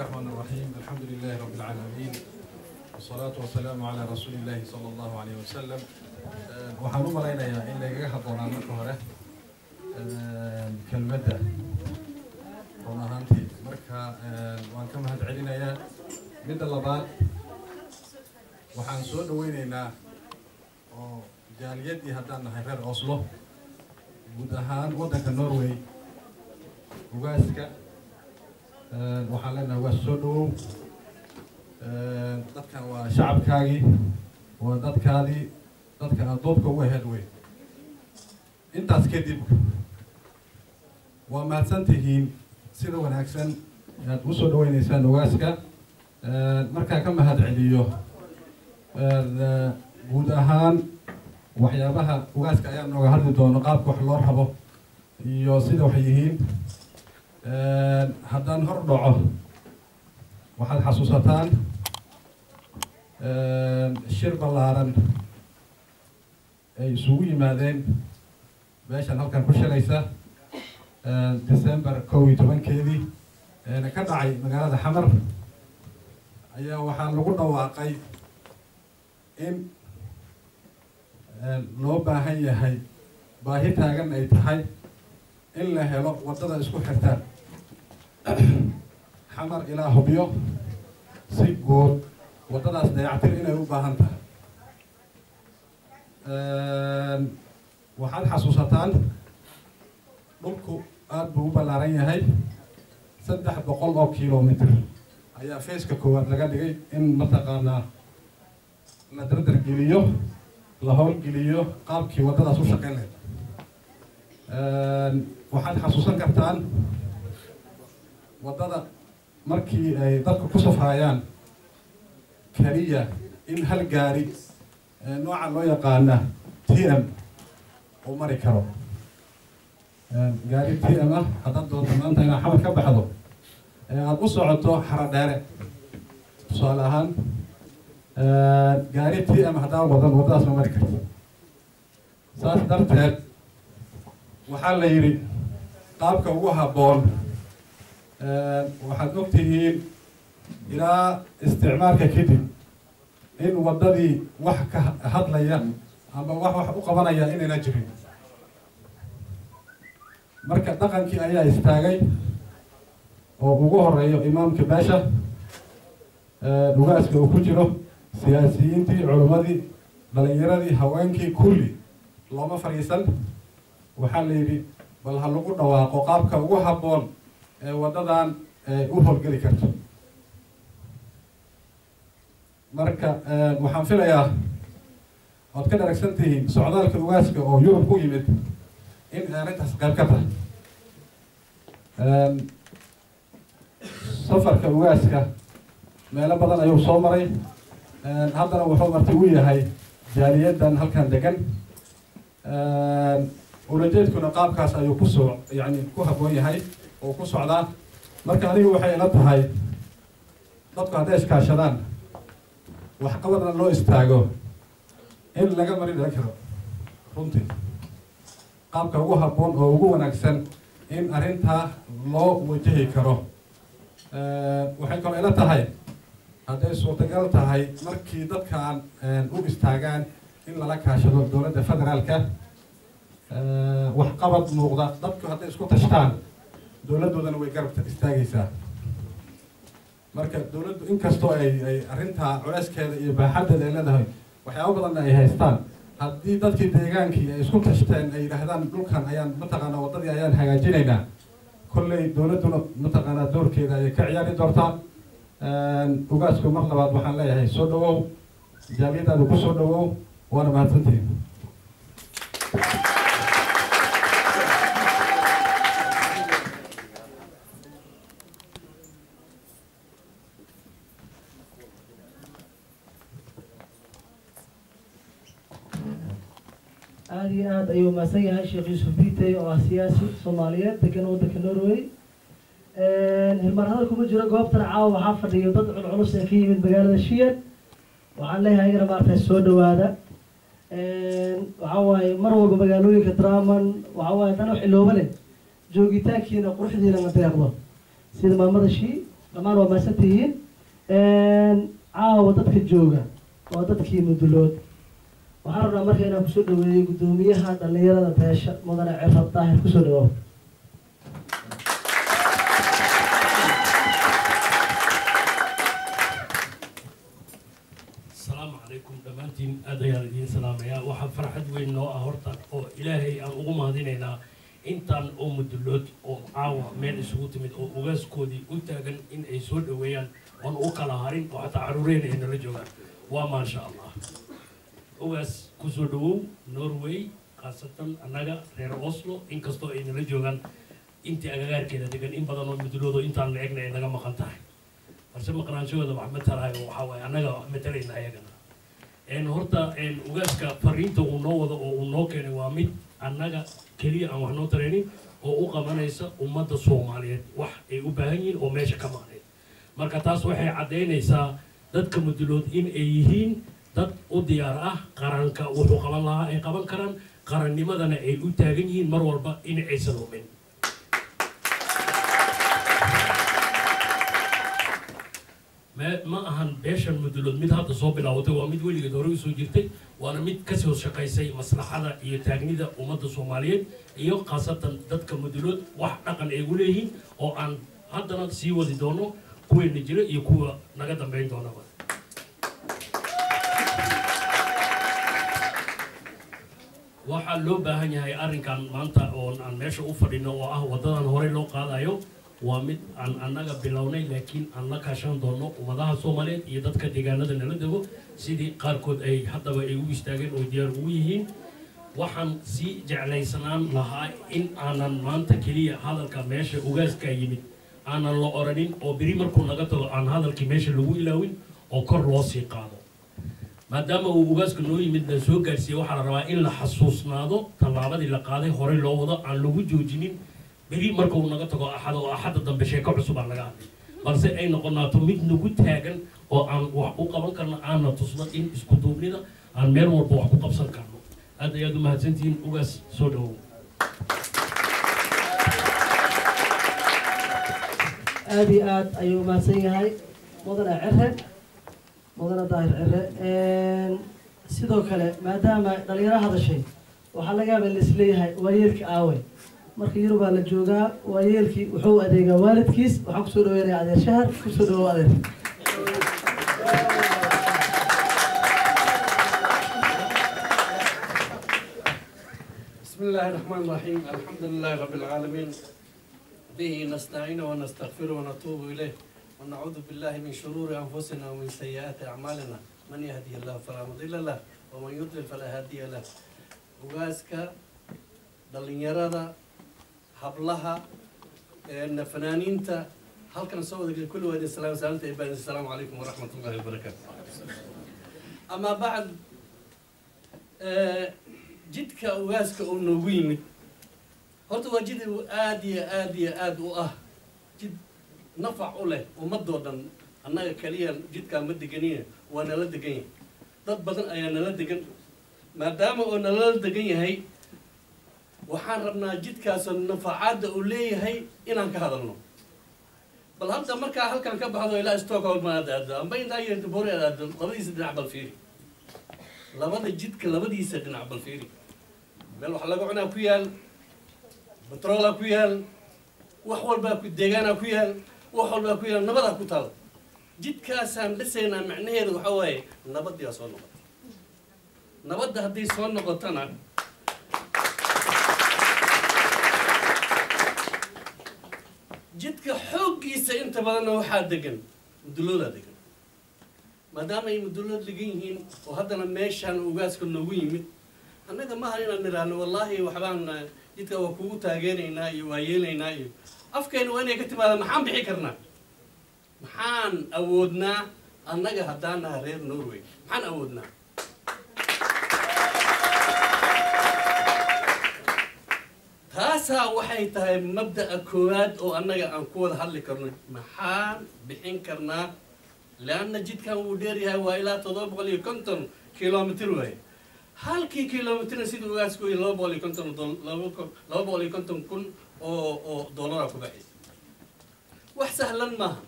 الرحمن الرحيم الحمد لله رب العالمين والصلاة والسلام على رسول الله صلى الله عليه وسلم آه، waxaan u malaynayaa in lagaga hadloonaa marka hore آه، kelmadda run ahaantii marka آه، waan ka mahad celinayaa midda labaad waxaan soo dhaweyneynaa oo jaaliyadii haddaan nahay reer oslo guud ahaan waddanka norway ugaaska آه، waxaan leenahay waa soo dhowow dadkan waa shacabkaagii waa dadkaadii dadka aad doodka uga heed weyn. Intaas kadib waa mahadsan tihiin sida wanaagsan. Aad u soo soo dhaweynaysaan ogaaska. Markaa ka mahad celiyo. Guud ahaan waxyaabaha ugaaska ayaa nooga hadli doono qaabka wax loo rabo iyo sida wax yihiin. Ehm, haddaan hor dhaco waxaad xasuusataan ehm, shir ballaaran ay isugu yimaadeen. Meeshan halkan ku shilaysa ehm, december kow tobankeedii eena ka dhacay magaalada xamar. Ayaa waxaa lagu dhawaaqay in loo baahan yahay baahi taagan ay tahay in la helo waddada isku xirtaan. xamar ilaa hubyo si guud waddadaas dayactir inay u baahan tahay. Waxaad xasuusataan dhulku aada buu u ballaaran yahay saddex boqol oo kilomitr ayaa feeska koowaad laga dhigay in mataqaanaa la dardar geliyo la howlgeliyo qaabkii waddadaas u shaqeyn lahayd waxaad xasuusan kartaan waddada markii ay dadku ku safraayaan keliya in hal gaari ee nooca loo yaqaana t m uu mari karo. Gaari t m ah haddaad doonto maanta inaad xamar ka baxdo aada u socoto xaro dheere. Tusaale ahaan gaari t m haddaan wadan waddadaas ma mari karto. Saas darteed waxaa la yidhi qaabka ugu habboon waxaad og tihiin ilaa isticmaalka kadib in waddadii wax ka hadlaya ama wax wax u qabanaya inayna jirin. Marka dhaqankii ayaa istaagay oo ugu horeeyo imaamka beesha dhugaaska uu ku jiro siyaasiyiintii culimmadii dhalinyaradii haweenkii kulli looma fadhiisan. Waxaa la yidhi bal ha lagu dhawaaqo qaabka ugu habboon ee waddadan u howlgeli karto. Marka waxaan filayaa ood ka dharagsan tihiin socdaalka ugaaska oo yurub ku yimid in arrintaas qayb ka tahay. Safarka ugaaska meelo badan ayuu soo maray. Haddana wuxuu marti u yahay jaaliyadan halkan degan ulajeedkuna qaabkaas ayuu ku soo yani ku habboon yahay oo ku socdaa marka anigu waxay ila tahay dadku hadday iskaashadaan waxqabadna loo istaago in laga mari dhilan karo runtii. Qaabka ugu habboon oo ugu wanaagsan in arrintaa loo wajahi karo. Waxay kaloo ila tahay hadday suurtagal tahay markii dadkaan u istaagaan in lala kaashado dowladda federaalka waxqabad muuqda. Dadku hadday isku tashtaan dowladdoodana way garab istaagaysaa. Marka dowladdu inkastoo ay arrintaa culeyskeeda iyo baaxaddeeda ay leedahay waxyaaba badanna ay haystaan. Haddii dadkii deegaankii ay isku tashteen ay yidhaahdaan dhulkan ayaan mataqaanaa waddadii ayaan hagaajinaynaa. Kolley dowladduna mataqaanaa doorkeeda ayay ka ciyaari doortaa. Ugaasku mar labaad waxaan leeyahay soo dhawow. Jaaliyadaada ku soo dhawow waana mahadsantihin aada iyo aada ayuu mahadsan yahay sheekh yuusuf biitey oo ah siyaasi soomaaliyeed degan waddanka norway. Hilmarhada kuma jiro goobtan caawa waxaa fadhiyo dad culculus ee ka yimid magaalada shiyan waxaan leeyahay ayagana maaragtay soo dhawaada waxaa waaye mar walba magaalooyinka draman waxaa waaye dana wax ilooba leh joogitaankiina quruxdiina ma deeqdo sida maamada shii dhammaan waa mahadsan tihiin caawa dadka jooga waa dadkii mudulood waxaan rabnaa marka inaan ku soo dhaweeyey guddoomiyaha dhallinyarada beesha mudane cirab daahir ku soo dhawow asalaamu calaykum. Dhammaantiin aad ayaan idiin salaamayaa waxaa farxad weyn noo ah horta oo ilaahay aan ugu mahadinaynaa intaan oo mudulood oo caawa meel isugu timid oo ugaaskoodii u taagan in ay soo dhaweeyaan oon u kala harin oo xataa caruureen ay nala joogaan. Waa maasha allah ugaas ku soo dhawow norway khaasatan annaga reer oslo inkastoo ay nala joogaan intii agagaarkeeda degan in badan oo muduloodo intaan la egna ay naga maqan tahay. Balse maqnaanshahooda wax matalahay oo waxaa waaye annaga wax matalayna ayagana horta een ugaaska fariinta uu noo wado oo uu noo keenay waa mid annaga keliya aan wax noo taraynin oo u qabanaysa ummadda soomaaliyeed. Wax ay u baahan yihiin oo meesha ka maqnayd marka taas waxay caddaynaysaa dadka mudulood in ay yihiin dad u diyaar ah qaranka wuxuu qaban lahaa ay qaban karaan qarannimadana ay u taagan yihiin mar walba in aysan lumin ma- ahan beeshan mudulood mid hadda soo bilaawatay waa mid weligeed hore u soo jirtay waana mid ka soo shaqaysay maslaxada iyo taagnida ummadda soomaaliyeed iyo khaasatan dadka mudulood wax dhaqan ay leeyihiin oo aan haddana sii wadi doono kuweena jira iyo kuwa naga dambeyn doonaba waxaa loo baahan yahay arrinkan maanta oo aan meesha u fadhino oo ah waddadan horey loo qaadayo waa mid aan annaga bilownay laakiin aan la kaashan doono ummadaha soomaaliyeed iyo dadka deegaanada nala dego sidii qaarkood ay haddaba ay u istaageen oo diyaar ugu yihiin. Waxaan sii jeclaysanaan lahaa in aanan maanta keliya hadalka meesha ugaaska yimid. Aanan la oranin oo beri markuu naga tago aan hadalkii meesha lagu ilaawin oo kor loo sii qaado maadaama uu ugaaska noo yimid la soo gaarsiiyey waxaa la rabaa in la xasuusnaado tallaabadii la qaaday horey loo wado aan lagu joojinin. Beri marka uu naga tago axad oo axadda dambe sheeko cusub aan laga hadlay balse ay noqonaato mid nagu taagan oo aan wax u qaban karno aanna tusno in isku duubnida aan meel walba wax ku qabsan karno. Aad ayaad u mahadsantihiin ugaas soo dhawow aada iyo aad ayuu mahadsan yahay mudane cere mudane daahir cere sidoo kale maadaama dhalinyaro hadashay waxaa laga yaaba in laisleeyahay waayeelka aawe marka yurubaa la joogaa waayeelkii wuxuu adeegaa waalidkiis waxaan kusoo dhaweynaya adeer shahar kusoo dhawow adeer بسم الله الرحمن الرحيم الحمد لله رب العالمين به نستعين ونستغفره ونتوب إليه ونعوذ بالله من شرور أنفسنا ومن سيئات أعمالنا من يهدي الله فلا مضل له ومن يضلل فلا هادي له وغاسك دلنيرada hablaha een fanaaniinta halkan soo wada kulli waa idin salaam salaamta ay baan assalaamu calaykum waraxmat ullahi wabarakaatu amaa bacd jidka ugaaska uu noogu yimid horta waa jid aad iyo aad iyo aad u ah jid nafac u leh ummadoo dhan annaga kaliya jidkaa ma deganina waa nala degan yahay. Dad badan ayaa nala degan maadaama oo nalala degan yahay waxaan rabnaa jidkaasoo nafacaadda uu leeyahay inaan ka hadalno. Bal hadda markaa halkan ka baxdo ilaa stockholm aad aado amba intaa yeerta bori aad aado labadiisa dhinac bal fiiri. Labada jidka labadiisa dhinac bal fiiri. Meel wax laga cunaa ku yaal batroolaa ku yaal wax walbaa ku deegaanaa ku yaal wax walbaa ku yaal nabadaa ku taal. Jidkaasaan dhisaynaa macnaheedu waxa waaye nabadii baa soo noqotay. Nabadda hadday soo noqotona jidka xooggiisa inta badanna waxaa degan muduloodaa degan maadaama ay mudulood degan yihiin oo haddana meeshaan ugaaska noogu yimid annaga maaha inaan nidhaahno wallaahi waxbaan jidka waa kugu taageeraynaa iyo waa yeelaynaa iyo afkeena waa inay ka timaada maxaan bixi karnaa? Maxaan awoodnaa? Annaga haddaan naha reer norway. Maxaan awoodnaa? Taasaa waxay tahay mabda'a koowaad oo annaga aan ku wada hadli karno. Maxaan bixin karnaa? Leanna jidkan wuu dheer yahay waa ilaa toddoba boqol iyo konton kilomitr waaye halkii kilomitrna sida ugaasku iyo laba boqol iyo konton laba boqol iyo konton kun oo oo dollaraa ku baxaysa wax sahlan maaha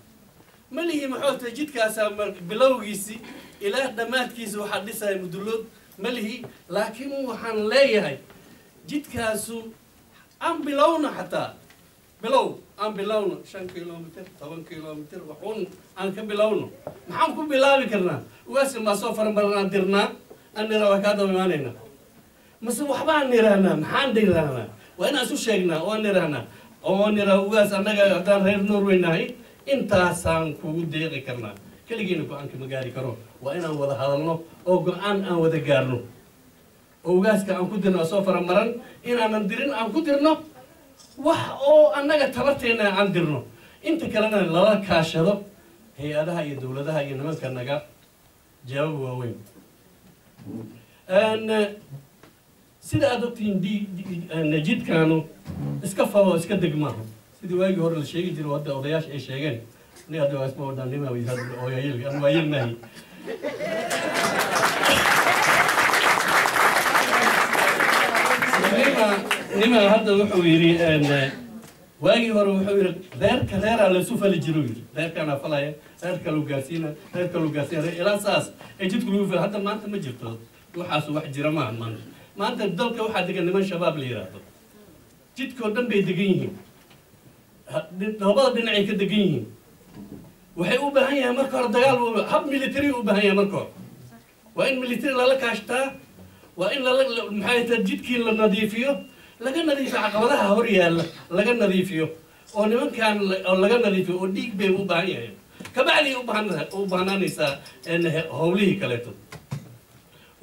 ma lihi maxuu tahay jidkaasaa mar- bilowgiisi ilaa dhammaadkiisa waxaa dhisaya mudulood ma lihi laakiin waxaan leeyahay jidkaasu aan bilowna xataa. Bilow aan bilowno. Shan kilomitr toban kilomitr waxun aan ka bilowno. Maxaan ku bilaabi karnaa? Ugaasi maa soo faranbaran aan dirnaa? Aan niraa waa kaa daba imaanaynaa mase waxbaan nirahnaa? Maxaan nirahnaa waa inaan isu sheegnaa oo aan nirahnaa oo niraa ugaas annaga haddaan reer norway nahay intaasaan kugu deeqi karnaa keligiina go'aanka ma gaari karo. Waa inaan wada hadalno oo go'aan aan wada gaarno. Oo ugaaska aan ku dirno soo faramaran inaanan dirin aan ku dirno wax oo annaga tabarteena aan dirno. Inta kalena lala kaashado hay'adaha iyo dowladaha iyo nimanka naga jawaab waaweyn sida aad ogtihiin een, jidkaanu iska fabo iska deg maaha sidii waagii hore la sheegi jiray hadda odayaasha ay sheegeen. Ni hadda waa isma wadaan nima ooyayil ama waayil maahi. Nima nima hadda wuxuu yidhi eh, waagii hore wuxuu yidhi reerka reeraa laysu fali jiro yidhi. Reerkaanaa falaya reerka lu gaarsiina reerka lu gaarsiina ilaa saas ee jidku lagu fal hadda maanta ma jirto. Waxaas wax jira maaha maanta maanta dalka waxaa degan niman shabaab la yidhaahdo jidkoo dhan bay degan yihiin. Labada dhinacay ka degan yihiin. Waxay u baahan yahay marka hore dagaal hab military u baahan yahay marka hore. Waa in military lala kaashtaa waa in lala tahay jidkii la nadiifiyo laga nadiifiyo caqabadaha hor yaalla laga nadiifiyo oo nimankan oo laga nadiifiyo oo dhiig bay u baahan yahay. Kabacdii u baahan u baahnaanaysaa howlihii kaleeto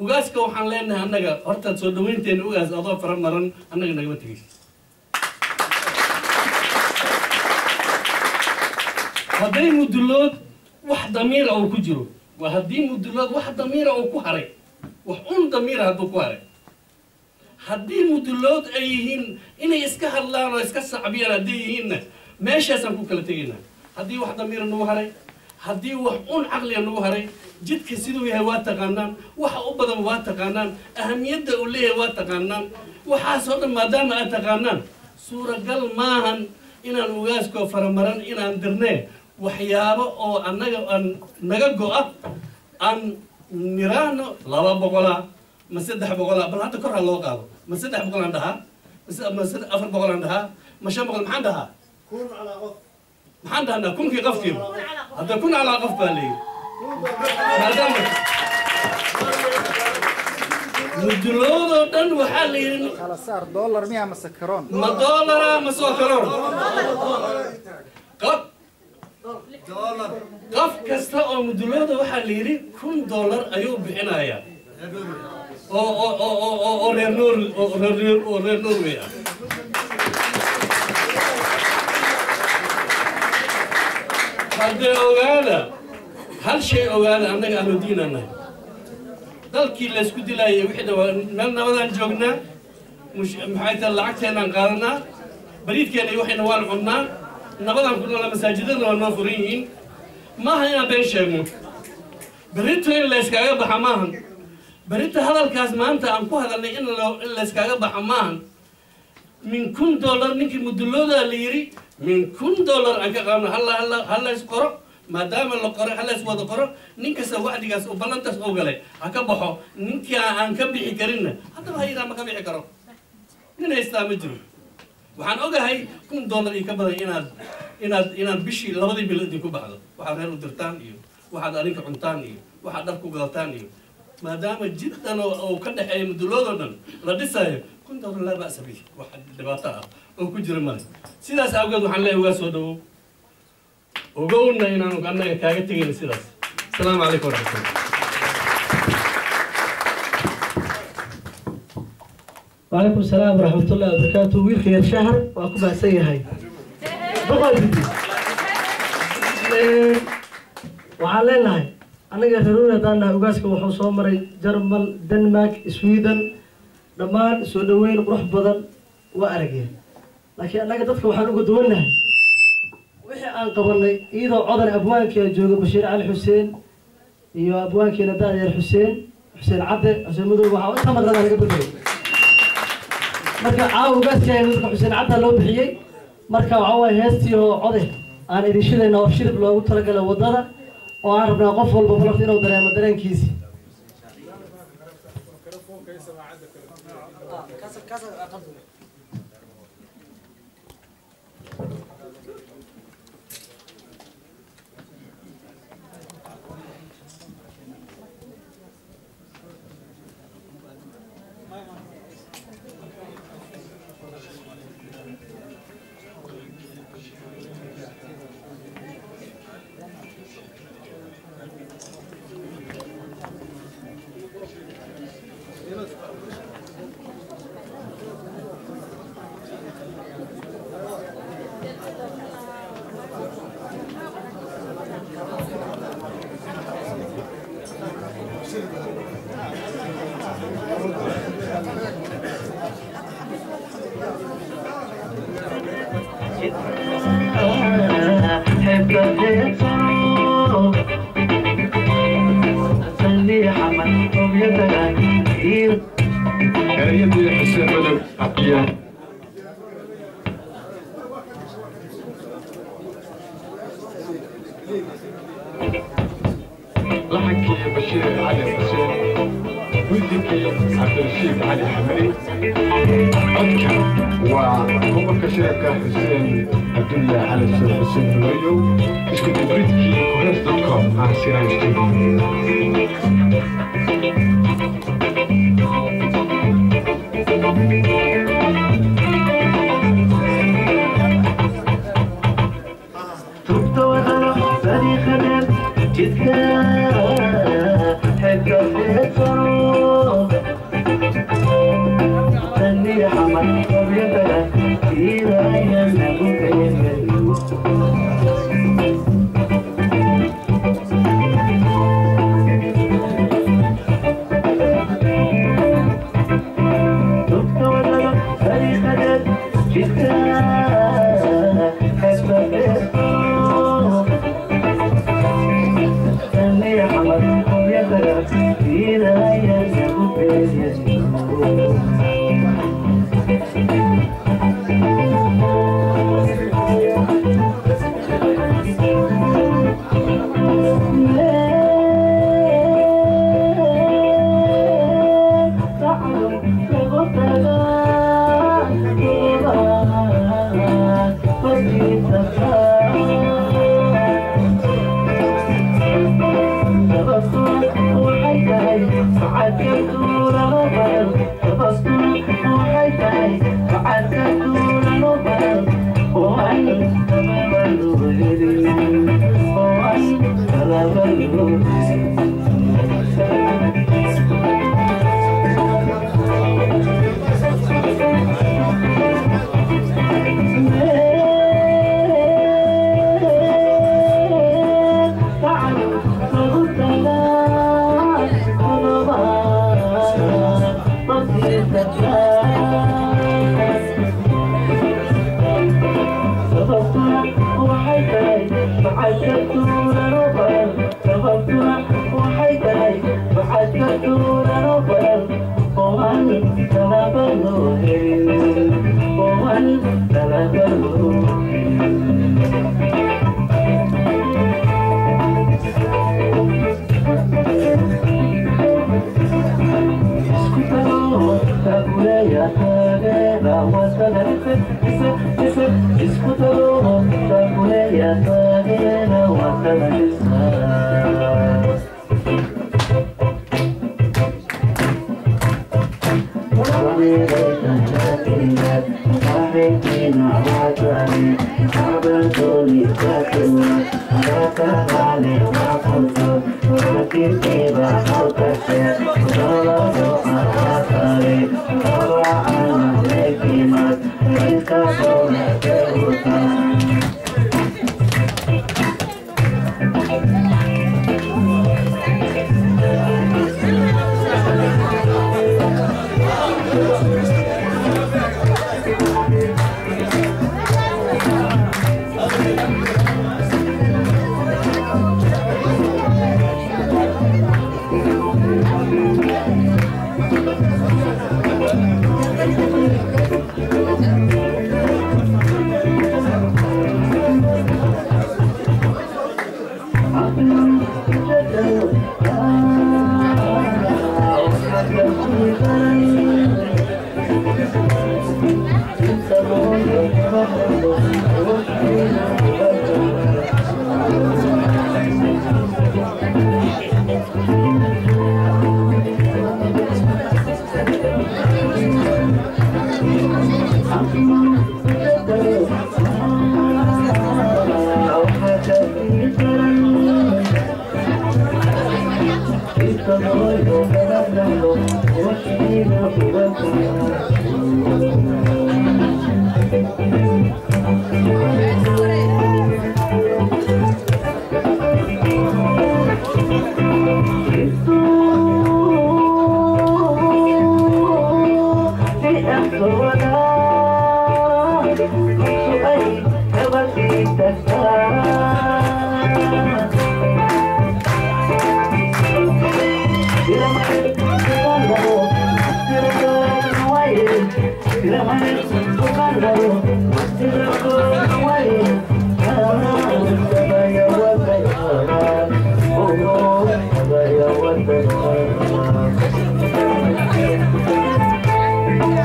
ugaaska waxaan leenahay annaga horta soo dhaweynteena ugaas adoo fara maran annaga nagama tegaysa hadday mudulood wax damiira uu ku jiro waa haddii mudulood wax damiira uu ku haray wax un damiira hadduu ku haray. Haddii mudulood ay yihiin inay iska hadlaan oo iska sacbiyaan hadday yihiinna meeshaasaan ku kala tegaynaa. Haddii wax damiira nagu haray haddii wax un caqliga nagu haray jidka siduu yahay waa taqaanaan waxa u badan waa taqaanaan ahamiyadda uu leeyahay waa taqaanaan. Waxaasoo dhan maadaama aad taqaanaan suuragal maahan inaan ugaaskoo faramaran inaan dirnee waxyaabo oo annaga aan naga go-a aan niraano laba boqola ma saddex boqola bal hadda kor ha loo qaado ma saddex boqol aan dhahaa ma afar boqol aan dhahaa ma shan boqol maxaan dhahaa maxaan dhahnaa kunkii qofkiiba hadda kun calaa qof baa leeyihi maadaama muduloodoo dhan waxaa la yidhi kala saar dollar miyaa mase karoon ma doolara ma soo karoon qof qof kasta oo mudulooda waxaa la yidhi kun dollar ayuu bixinayaa oo oo oo oo oo oo reer noor oo reer reer- oo reer norway ah haddee ogaada hal shay ogaada annaga ahludiin aan nahay. Dalkii laysku dilaayay wixii dhawaa meel nabadaan joognaa maxay lacagteenaan qaadanaa bariidkeena waxayna waan cunnaa nabadaan ku noolaa masaajidadana waa noo furan yihiin. Maaha inaan been sheegno berrito in layskaaga baxa maahan. Berrito hadalkaas maanta aan ku hadalnay in layskaaga baxa maahan min kun dollar ninkii mudulooda la yidhi min kun dollar aan ka halla hallays qoro maadaama la qoray hallays wada qoro nin kasta wacdigaas oo ballantaas oo galay ha ka baxo ninkii aan ka bixi karinna haddaba ha yidhaha ma ka bixi karo. Nin haystaa ma jiro. Waxaan ogahay kun dollar iyo ka badan inaad inaad inaad bishii labadii bil idinku baxdo. Waxaad reer u dirtaan iyo waxaad adinka cuntaan iyo waxaad dhar ku gadataan iyo maadaama jiddan oo ka dhexeeya muduloodoo dhan la dhisaayo kun dollar laa ba'sa bihi wax dhibaato ah oo ku jira male sidaas awgeed waxaan leeyahay waa soo dhawow ogowna inaanu annaga kaaga tegayna sidaas asalaamu calaykum waraxmatullah وعليكم السلام ورحمة الله وبركاته ويلك يا شهر وأكو بأسي هاي بقى بدي waxaan leenahay anaga reeruna haddaan nahay ugaaska wuxuu soo maray jarmal denmark sweden dhammaan soo dhaweyn qurux badan waa arageen. Laakiin annaga dadka waxaan uga duwannahay wixii aan qabanay iyadoo codan abwaankeena jooga bashiir cali xuseen iyo abwaankeena daadeer xuseen xuseen cadde xuseen madow waxaa inta maqladaa laga bedelay marka caawa ugaaska dadka xuseen cadda loo bixiyey marka waxaa waaye heestii oo code aan idin shidayna oo shirib loogu talagala waddada oo aan rabnaa qof walba balafta inuu dareemo dareenkiisi casa ereyadii xuseen madow cabdiyaa laxankii bashiir cali xuseen guddigii cabdirashiid cali xamari codka waa gobolka shirabka xuseen cabdullaah cali soo xuseen nuuriyow isku dibridkii kurees dotcom ah siraan studio Thank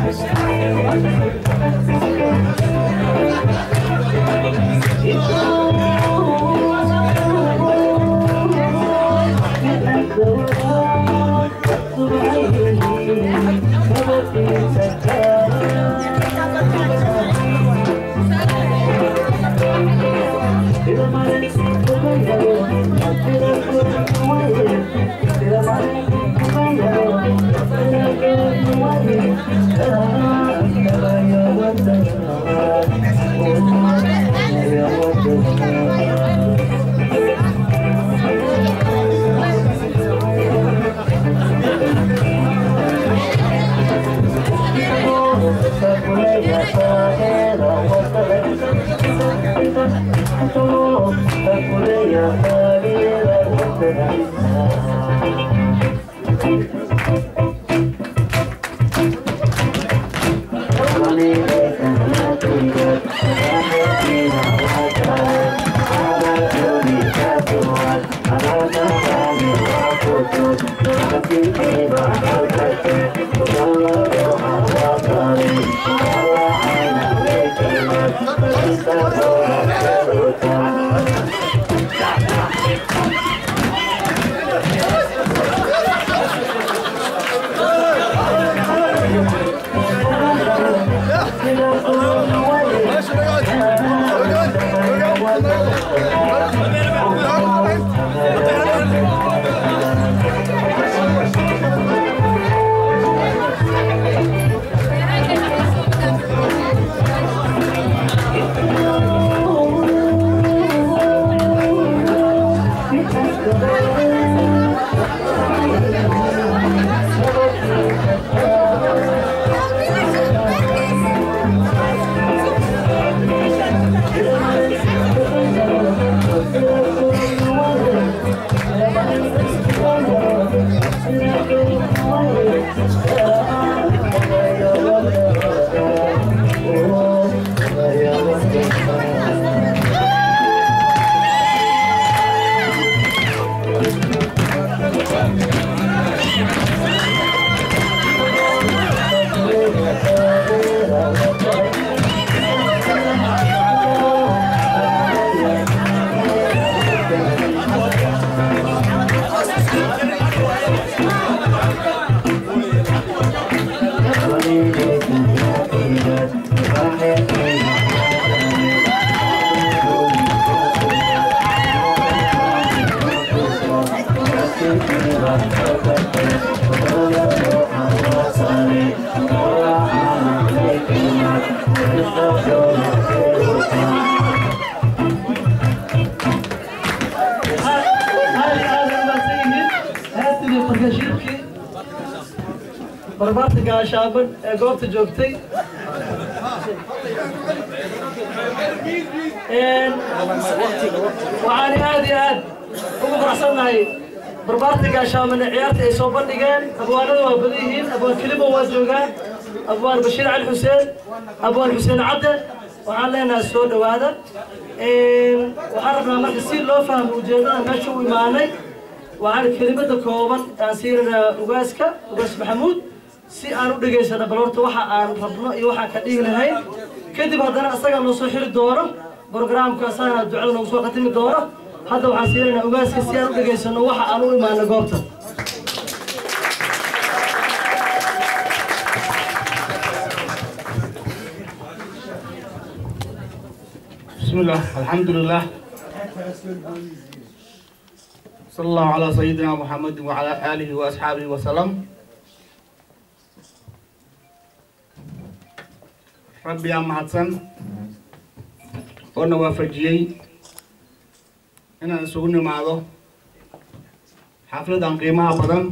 Thank you. Yeah. Barbaarta gaashaaban ee goobta joogtay waxaan aad iyo aad ugu faraxsannahay barbaarta gaashaaban ee ciyaarta ay soo bandhigeen abwaanada waa badan yihiin abwaan kelimo waa joogaan abwaan bashiir cali xuseen abwaan xuseen cadde waxaan leenahay soo dhowaada waxaan rabnaa marka si loo fahmo ujeedada meesha u imaanay waxaan kelimada kooban aan siinaynaa ugaaska ugaas si aan u dhegaysano bal horta waxa aan rabno iyo waxaan ka dhihi lahayn kadib haddana asagaa noo soo xiri doono brograamka asagana ducada noogu soo khatimi doono hadda waxaan siinaynaa ugaaska si aan u dhegaysano waxa aan u imaano goobta بسم الله الحمد لله صلى الله على سيدنا محمد وعلى آله وأصحابه وسلم rabbigaa mahadsan oona waafajiyey inaan isugu nimaado xaafladan qiimaha badan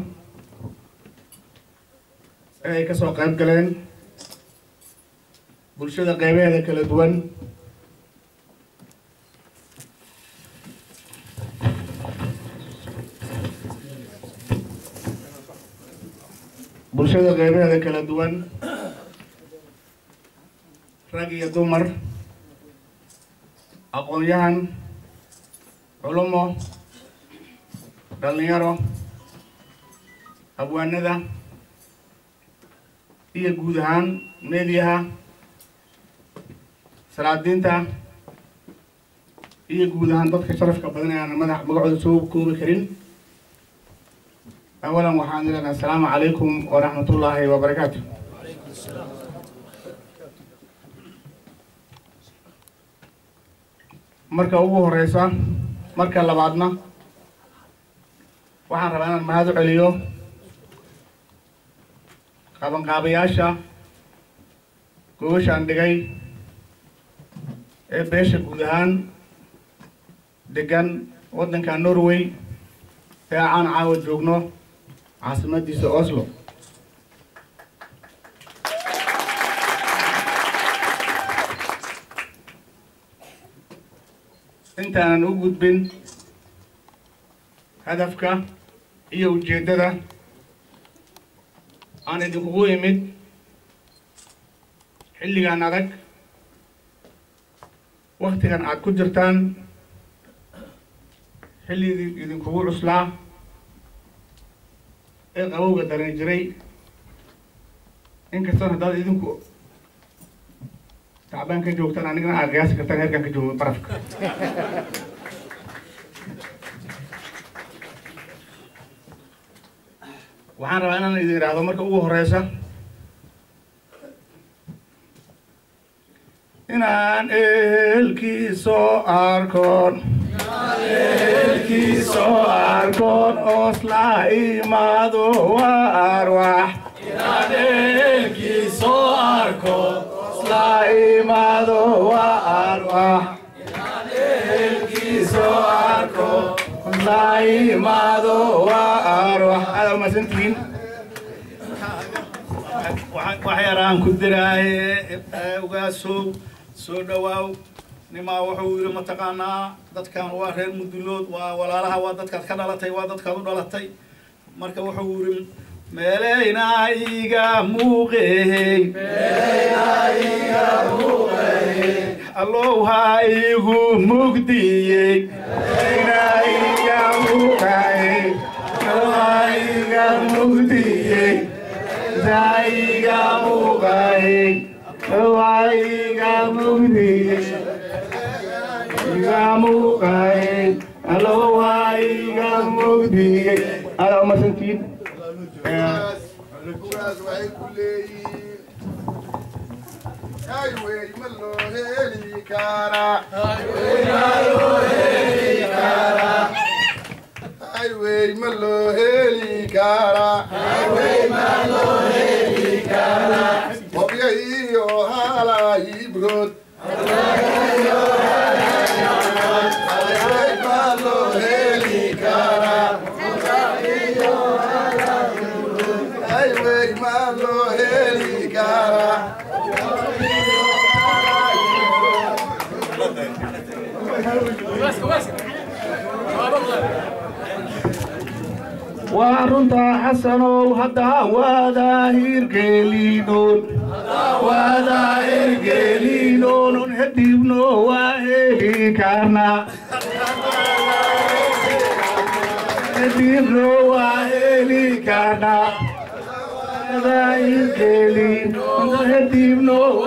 ee ay ka soo qayb galeen. Bulshada qeybaheeda kala duwan. Bulshada qeybaheeda kala duwan rag iyo dumar aqoon-yahan culumo dhallinyaro abwaanada iyo guud ahaan meediyaha salaadiinta iyo guud ahaan dadka sharafka badan ee aan madax magacooda soo koobi karin. Awalan waxaan leedahay assalaamu calaykum waraxmatullaahi wabarakaatu marka ugu horeysa marka labaadna waxaan rabaa inaan mahad u celiyo qabanqaabayaasha gobashaan dhigay ee beesha guud ahaan degan waddanka norway ee aan caawa joogno caasimadiisa oslo intaanan u gudbin hadafka iyo ujeeddada aan idinkugu imid xilligan adag waktigan aad ku jirtaan xilli idinkugu cuslaa ee qabowga daran jiray inkastoo haddaad idinku tacbaan ka joogtaan anigana aad qiyaasi kartaan heerkan ka joogo barafka waxaan rabaa inaan idin idhaahdo marka ugu horeysa inaan ehelkiisoo arkoon ehelkiisoo arkoon osla imaado waa arwax inaan ehelkiisoo arkoon osla imaado waa arwax inaan ehelkiisoo arkoon osla imaado waa arwax aada umasantihiin wax yaraan ku diraaye ugaasow soo dhawaaw nimaa wuxuu yidhi mataqaanaa dadkan waa reer mudulood waa walaalaha waa dadkaad ka dhalatay waa dadkaad u dhalatay marka wuxuu yidhi meelayna iga muuqeey allow ha igu mugdiyey meelayna iga muuqeey kuwaas waxay ku leeyihiin highway ma loo heli karaa highway ma loo heli karaa hobyo iyo halaayibrood highway waa runtaa xasanow hadda waa heli karnaa kadibno waa heli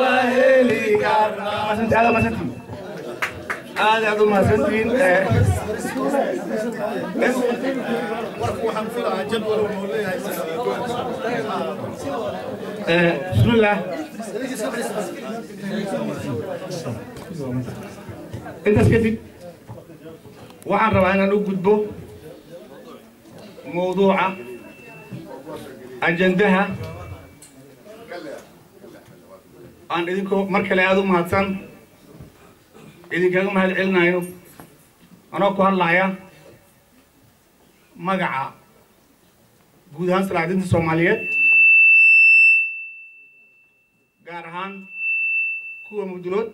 waa heli karnaa mahadsantihiin bismillah. Intaas kadib waxaan rabaa inaan u gudbo mawduuca ajandaha. Aan idinkoo mar kale aada u mahadsan idinkaga mahad celinayo anoo ku hadlaya magaca guud ahaan salaadinta soomaaliyeed gaar ahaan kuwa mudulood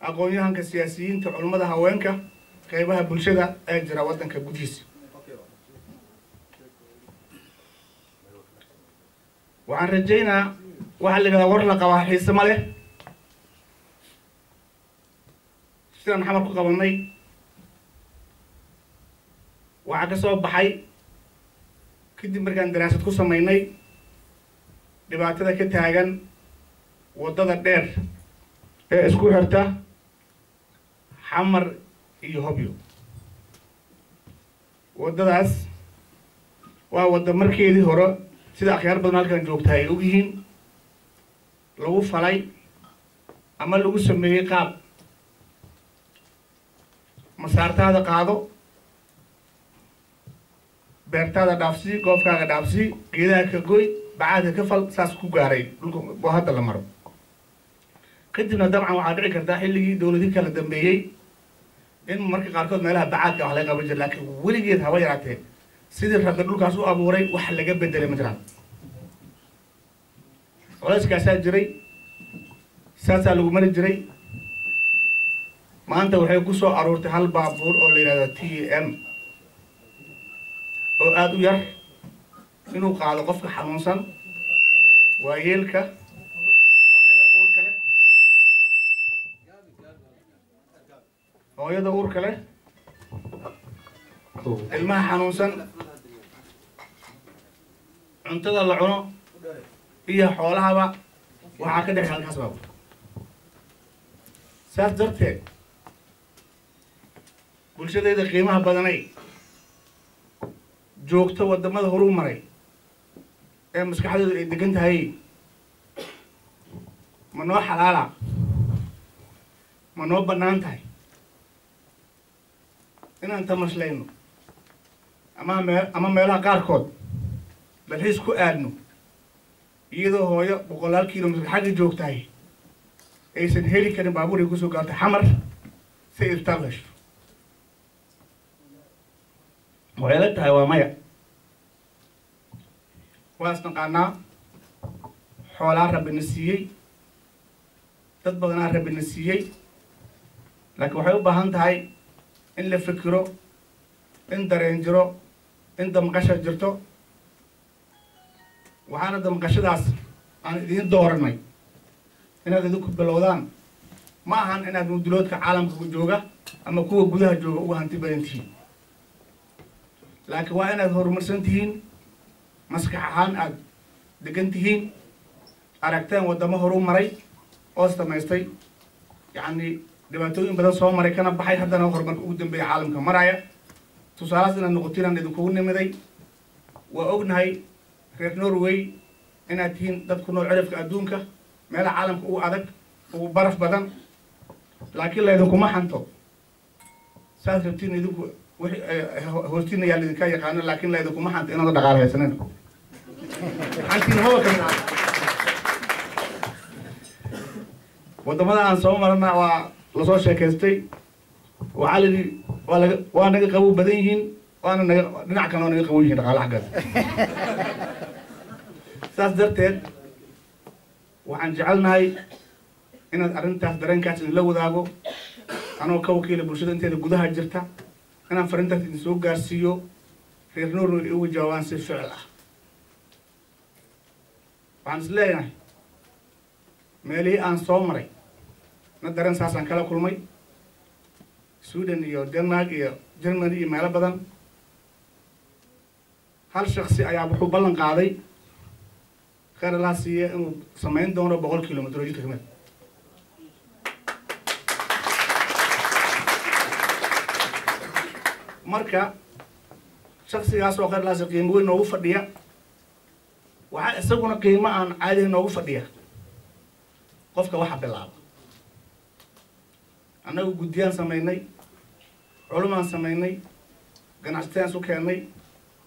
aqoon-yahanka siyaasiyiinta culummada haweenka qeybaha bulshada ee jira waddanka gudihiisa. Waxaan rajaynaa waxaa la yidhahdaa war la qabaa xiise ma leh. Sidaan xamar ku qabannay waxaa ka soo baxay kadib markaan daraasad ku samaynay dhibaatada ka taagan waddada dheer ee isku xirta xamar iyo hobyo. Waddadaas waa wadda markeedii hore sida akhyaar badan halkan joogta ay og yihiin lagu falay ama lagu sameeyey qaab. Masaartaada qaado beertaada dhaafsii goobkaaga dhaafsii geedaha ka goy bacaadka ka fal saas ku gaaray. Dhulka oo hadda la maro. Kadibna dabcan waxaa dhici kartaa xilligii dowladii kala dambeeyey in marka qaarkood meelaha bacaadka wax laga qaban jira laakiin weligeed haba yaraatee. Sidii rabbi dhulkaas u abuuray wax laga bedelay ma jiraan. Culeyskaasaa jiray saasaa lagu mari jiray. Maanta waxay ku soo aruurtay hal baabuur oo la yidhahdo t m oo aada u yar inuu qaado qofka xanuunsan waayeelka hooyada uurka leh. Hooyada uurka leh ilmaha xanuunsan cuntada la cuno iyo xoolahaba waxaa ka dhexay halkaas baabuur saas darteed bulshadayda qiimaha badanay joogto waddamada horuu maray ee maskaxdoodu ay degan tahay. Ma noo xalaala? Ma noo bannaan tahay? Inaan tamaslayno ama mee ama meelaha qaarkood dalxiis ku aadno iyadoo hooyo boqolaal kilomitr xagga joogtahay aysan heli karin baabuur ku soo gaarto xamar si hesho waxay la tahay waa maya waa isnaqaanaa xoolaa rabbina siiyey dad badanaa rabbina siiyey laakiin waxay u baahan tahay in la fikiro in dareen jiro in damqasha jirto waxaana damqashadaas aan idiin dooranay inaad idinku bilowdaan ma ahan inaad muduloodka caalamka jooga ama kuwa gudaha jooga uga hanti badan tihiin laakiin waa inaad horumarsan tihiin maskax ahaan aada degan tihiin aragteen waddamo horuu maray oo samaystay yacni dhibaatooyin badan soo maray kana baxay haddana horumarka ugu dambeeya caalamka maraya. Tusaalahaas inaad noqotiin aan idinkugu nimiday waa ognahay reer norway inaad tihiin dad ku nool cirifka adduunka meelaha caalamka ugu adag ugu baraf badan. Laakiin laydinkuma xanto. Saas rabtiin idinku hoostiin ayaa laydinka yaqaano laakiin laydinkuma xanto inaad dhaqaala haysanin xantiin haba ka mid ah waddamada aan soo marana waa la soo sheekaystay waxaa layidhi waa laga waa naga qabow badan yihiin waana naga dhinac kale oo naga qabow yihiin dhaqaala xaggaas. Saas darteed waxaan jecelnahay inaad arrintaas dareenkaas idinla wadaago. Anoo ka wakiila bulshada inteeda gudaha jirta inaan farintaas idin soo gaarsiiyo reer norway ay uga jawaabaan si ficil ah. Waxaan is leeyahay meelihii aan soo maray na dareen saasaan kala kulmay. Sweden iyo denmark iyo germany iyo meelo badan. Hal shaksi ayaa wuxuu ballan qaaday. Kheyr allaha siiye inuu samayn doono boqol kilomitr oo jidka ka mid marka shaksigaas oo siiye qiimo weyn noogu fadhiya waxaa isaguna qiimo aan caadiga noogu fadhiya qofka waxa bilaaba. Annagu guddiyaan samaynay culumaan samaynay ganacsataan isu keennay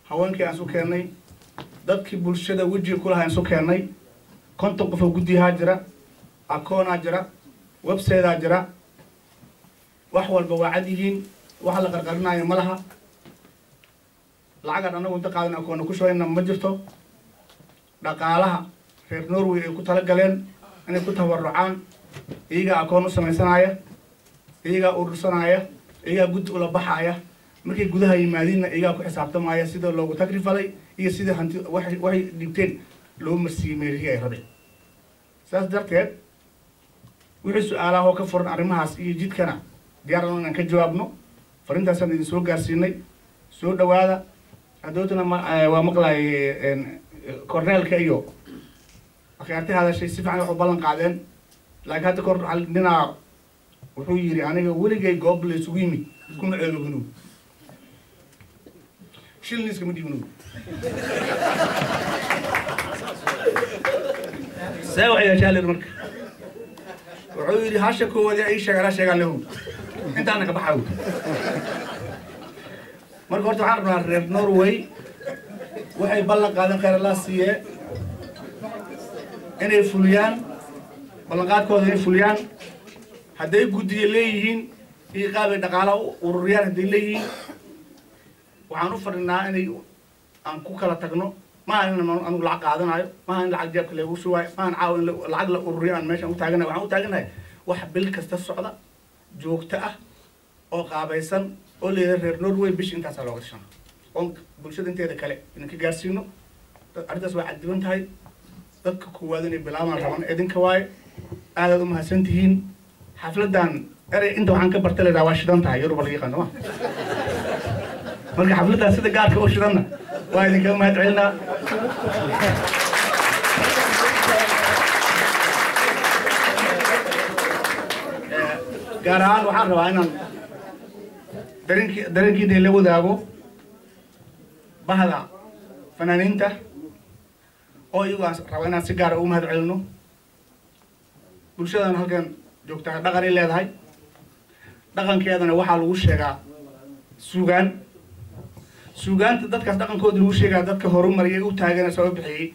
haweenkii aan isu keennay dadkii bulshada wejiga kulahaa isu keennay konton qof oo guddiyahaa jira akoonaa jira websiteaa jira wax walba waa cad yihiin wax la qarqarinaayo ma laha lacagaan annagu inta qaadan akoona ku shugayna ma jirto. Dhaqaalaha reer norway ay ku tala galeen inay ku tabarucaan iyagaa akoon u samaysanaya iyagaa urursanaya iyagaa guddi ula baxaaya. Markay gudaha yimaadiinna iyagaa ku xisaabtamaya sida loogu tagrifalay iyo sidii hanti waxay dhigteen loo marsiiyey meelihii ay rabeen. Saas darteed wixii su'aalaha oo ka furan arrimahaas iyo jidkana diyaarano inaan ka jawaabno farintaasaan idin soo gaarsiinay soo dhawaada hadootana ma waa maqlaayay corneelka iyo akhyaarti hadashay si fiican wax u ballan qaadeen. Laakiin hadda kor ninaa wuxuu yidhi aniga weligay goob la isugu yimid iskuma ceeloginu shilin iskama dhibinu see waxay marka wuxuu yidhi hasha koowaadi ay sheegaan ha sheegaan lahu intaana ka baxaw. Marka horta waxaan rabnaa reer norway waxay ballan qaadeen kheyr siiye inay fuliyaan ballanqaadkooda inay fuliyaan. Hadday guddiya leeyihiin iyo qaabay dhaqaala u ururiyaan hadday leeyihiin waxaan u fadhinaa inay aan ku kala tagno maaha in anigu lacag qaadanayo la ururiyo wax bil kasta socda joogto ah oo qaabaysan oo leeyahay reer norway bish intaasaa looga bulshada inteeda kale idinka gaarsiino arrintaas waa cadiban dadka koowaad inay bilaabaan raban idinka waaye aadaad u mahadsan xafladan erey inta waxaan ka barta waa shidan tahay yoruba laga yaqaan marka xafladan sida gaarka u shidanna waa idinka mahad celinaa gaar ahaan waxaan rabaa inaan dareenki dareenkiina la wadaago bahda fanaaniinta oo iyagu raba inaan si gaara ugu mahad celino bulshadan halkan joogtaa dhaqan ay leedahay. Dhaqankeedana waxaa lagu sheegaa suugaan suugaanta dadkaas dhaqankooda lagu sheegaa dadka horumariyay u taagana soo bixiyey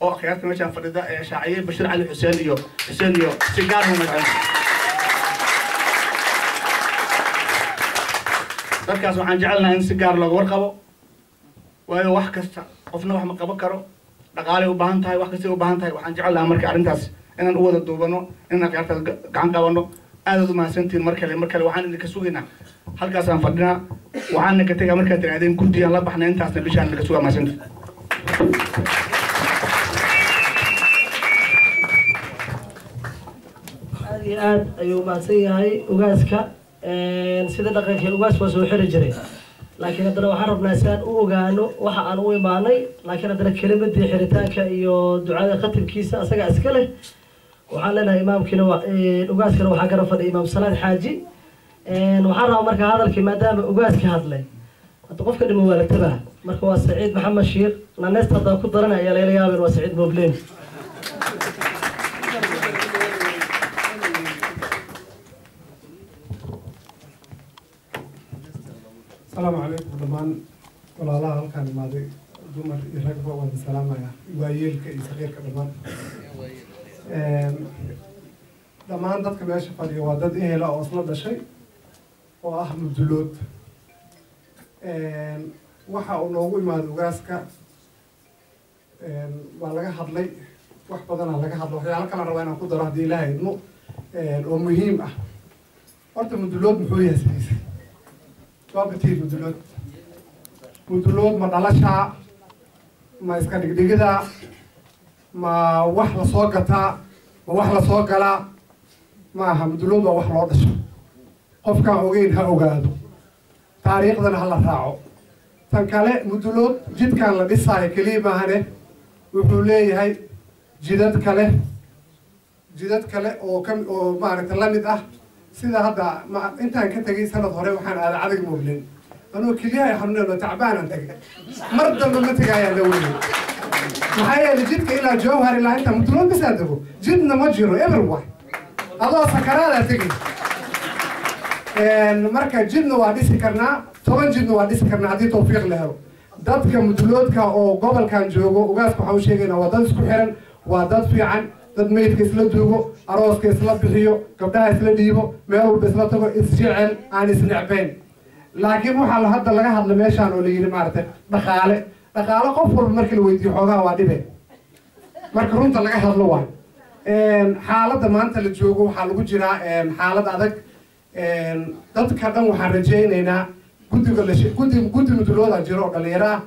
oo akhyaarta meeshaan fadhida ee shaaciyey bashir cali xuseen iyo xuseen iyo si gaar u magacin dadkaas waxaan jecelnahay in si gaar looga warqabo waayo wax kasta qofna wax ma qaban karo dhaqaalay u baahan tahay wax kastay u baahan tahay waxaan jecelnaha marka arrintaas inaan u wada duubano inaan akhyaartaas gacan qabano aadaad u mahadsantihin mar kale mar kale waxaan idinka sugaynaa. Halkaasaan fadhinaa waxaan naga tegaa markaad tirahdeen guddiyaan la baxnay intaasna bishaan naga sugaa mahadsantihin aada iyo aad ayuu mahadsan yahay ugaaska sida dhaqankii ugaas waa soo xiri jiray. Laakiin haddana waxaan rabnaa si aan u ogaano waxa aan u imaanay laakiin haddana kelimadii xiritaanka iyo ducada khatimkiisa asaga iska leh waxaan leenahay imaamkiina ugaaskana waxaa gara fadhiya imaam salaad xaaji. Waxaan rabaa marka hadalkii maadaama ugaaska hadlay hadda qofka dhimo waa la tabaa. Marka waa saciid maxamed shiir naneesta haddaan ku daranay ayaa lagala yaabeen waa saciid mobleen asalaamu calaykum dhammaan walaalaha halkaan imaaday. Dumar iyo ragba waan salaamaya. Waayeelka iyo saqiirka dhammaan dhammaan dadka meesha fadhiya waa dad ehela oo isla dhashay oo ah mubdulood waxa uu noogu imaado ugaaska waa laga hadlay. Wax badanaa laga hadla waxyaalo kala rabaa inaan ku daro haddii ilaaha idmo oo muhiim ah. Horta mubdulood muxuu yahay sidiisa? Waa mudulood mudulood ma dhalashaa? Ma iska dhigdhigidaa ma wax la soo gataa ma wax la soo galaa ma aha mudulood waa wax loo dhasho. Qofkaan ogeyn ha ogaado. Taariikhdana ha la raaco. Tan kale mudulood jidkan la dhisaayo keliya maahane wuxuu leeyahay jidad kale jidad kale oo ka oo maaragta la mid ah. Sida hadda intaan ka tegay sanad hore waxaan aaday cadag mooglen anuu keliyaha xanuuneen oo tacbaanaan tagay mar dambe ma tegaayaan la weyne maxaa yeelay jidka ilaa jowhar ilaa inta bisaa dego jidna ma jiro everyone adoo sakaraadaa tegay marka jidna waa dhisi karnaa toban jidna waa dhisi karnaa haddii tawfiiq la helo dadka muduloodka oo gobolkan joogo ugaaska waxaan u sheegaynaa waa dad isku xiran waa dad fiican dad meydka isla duugo arooska isla bixiyo gabdhaha isla dhiibo meel walba isla tago isjecel aan isnecbayn laakiin waxaa hadda laga hadla meeshaan oo la yidhi maaragtay dhaqaale dhaqaale qof walba markii la weydiiyo xoogaha waa dhibe. Marka runta laga hadlo waay xaaladda maanta la joogo waxaa lagu jiraa xaalad adag. Dadka dhan waxaan rajaynaynaa guddiga la guddi mudulooda jiro oo dhalinyaro ah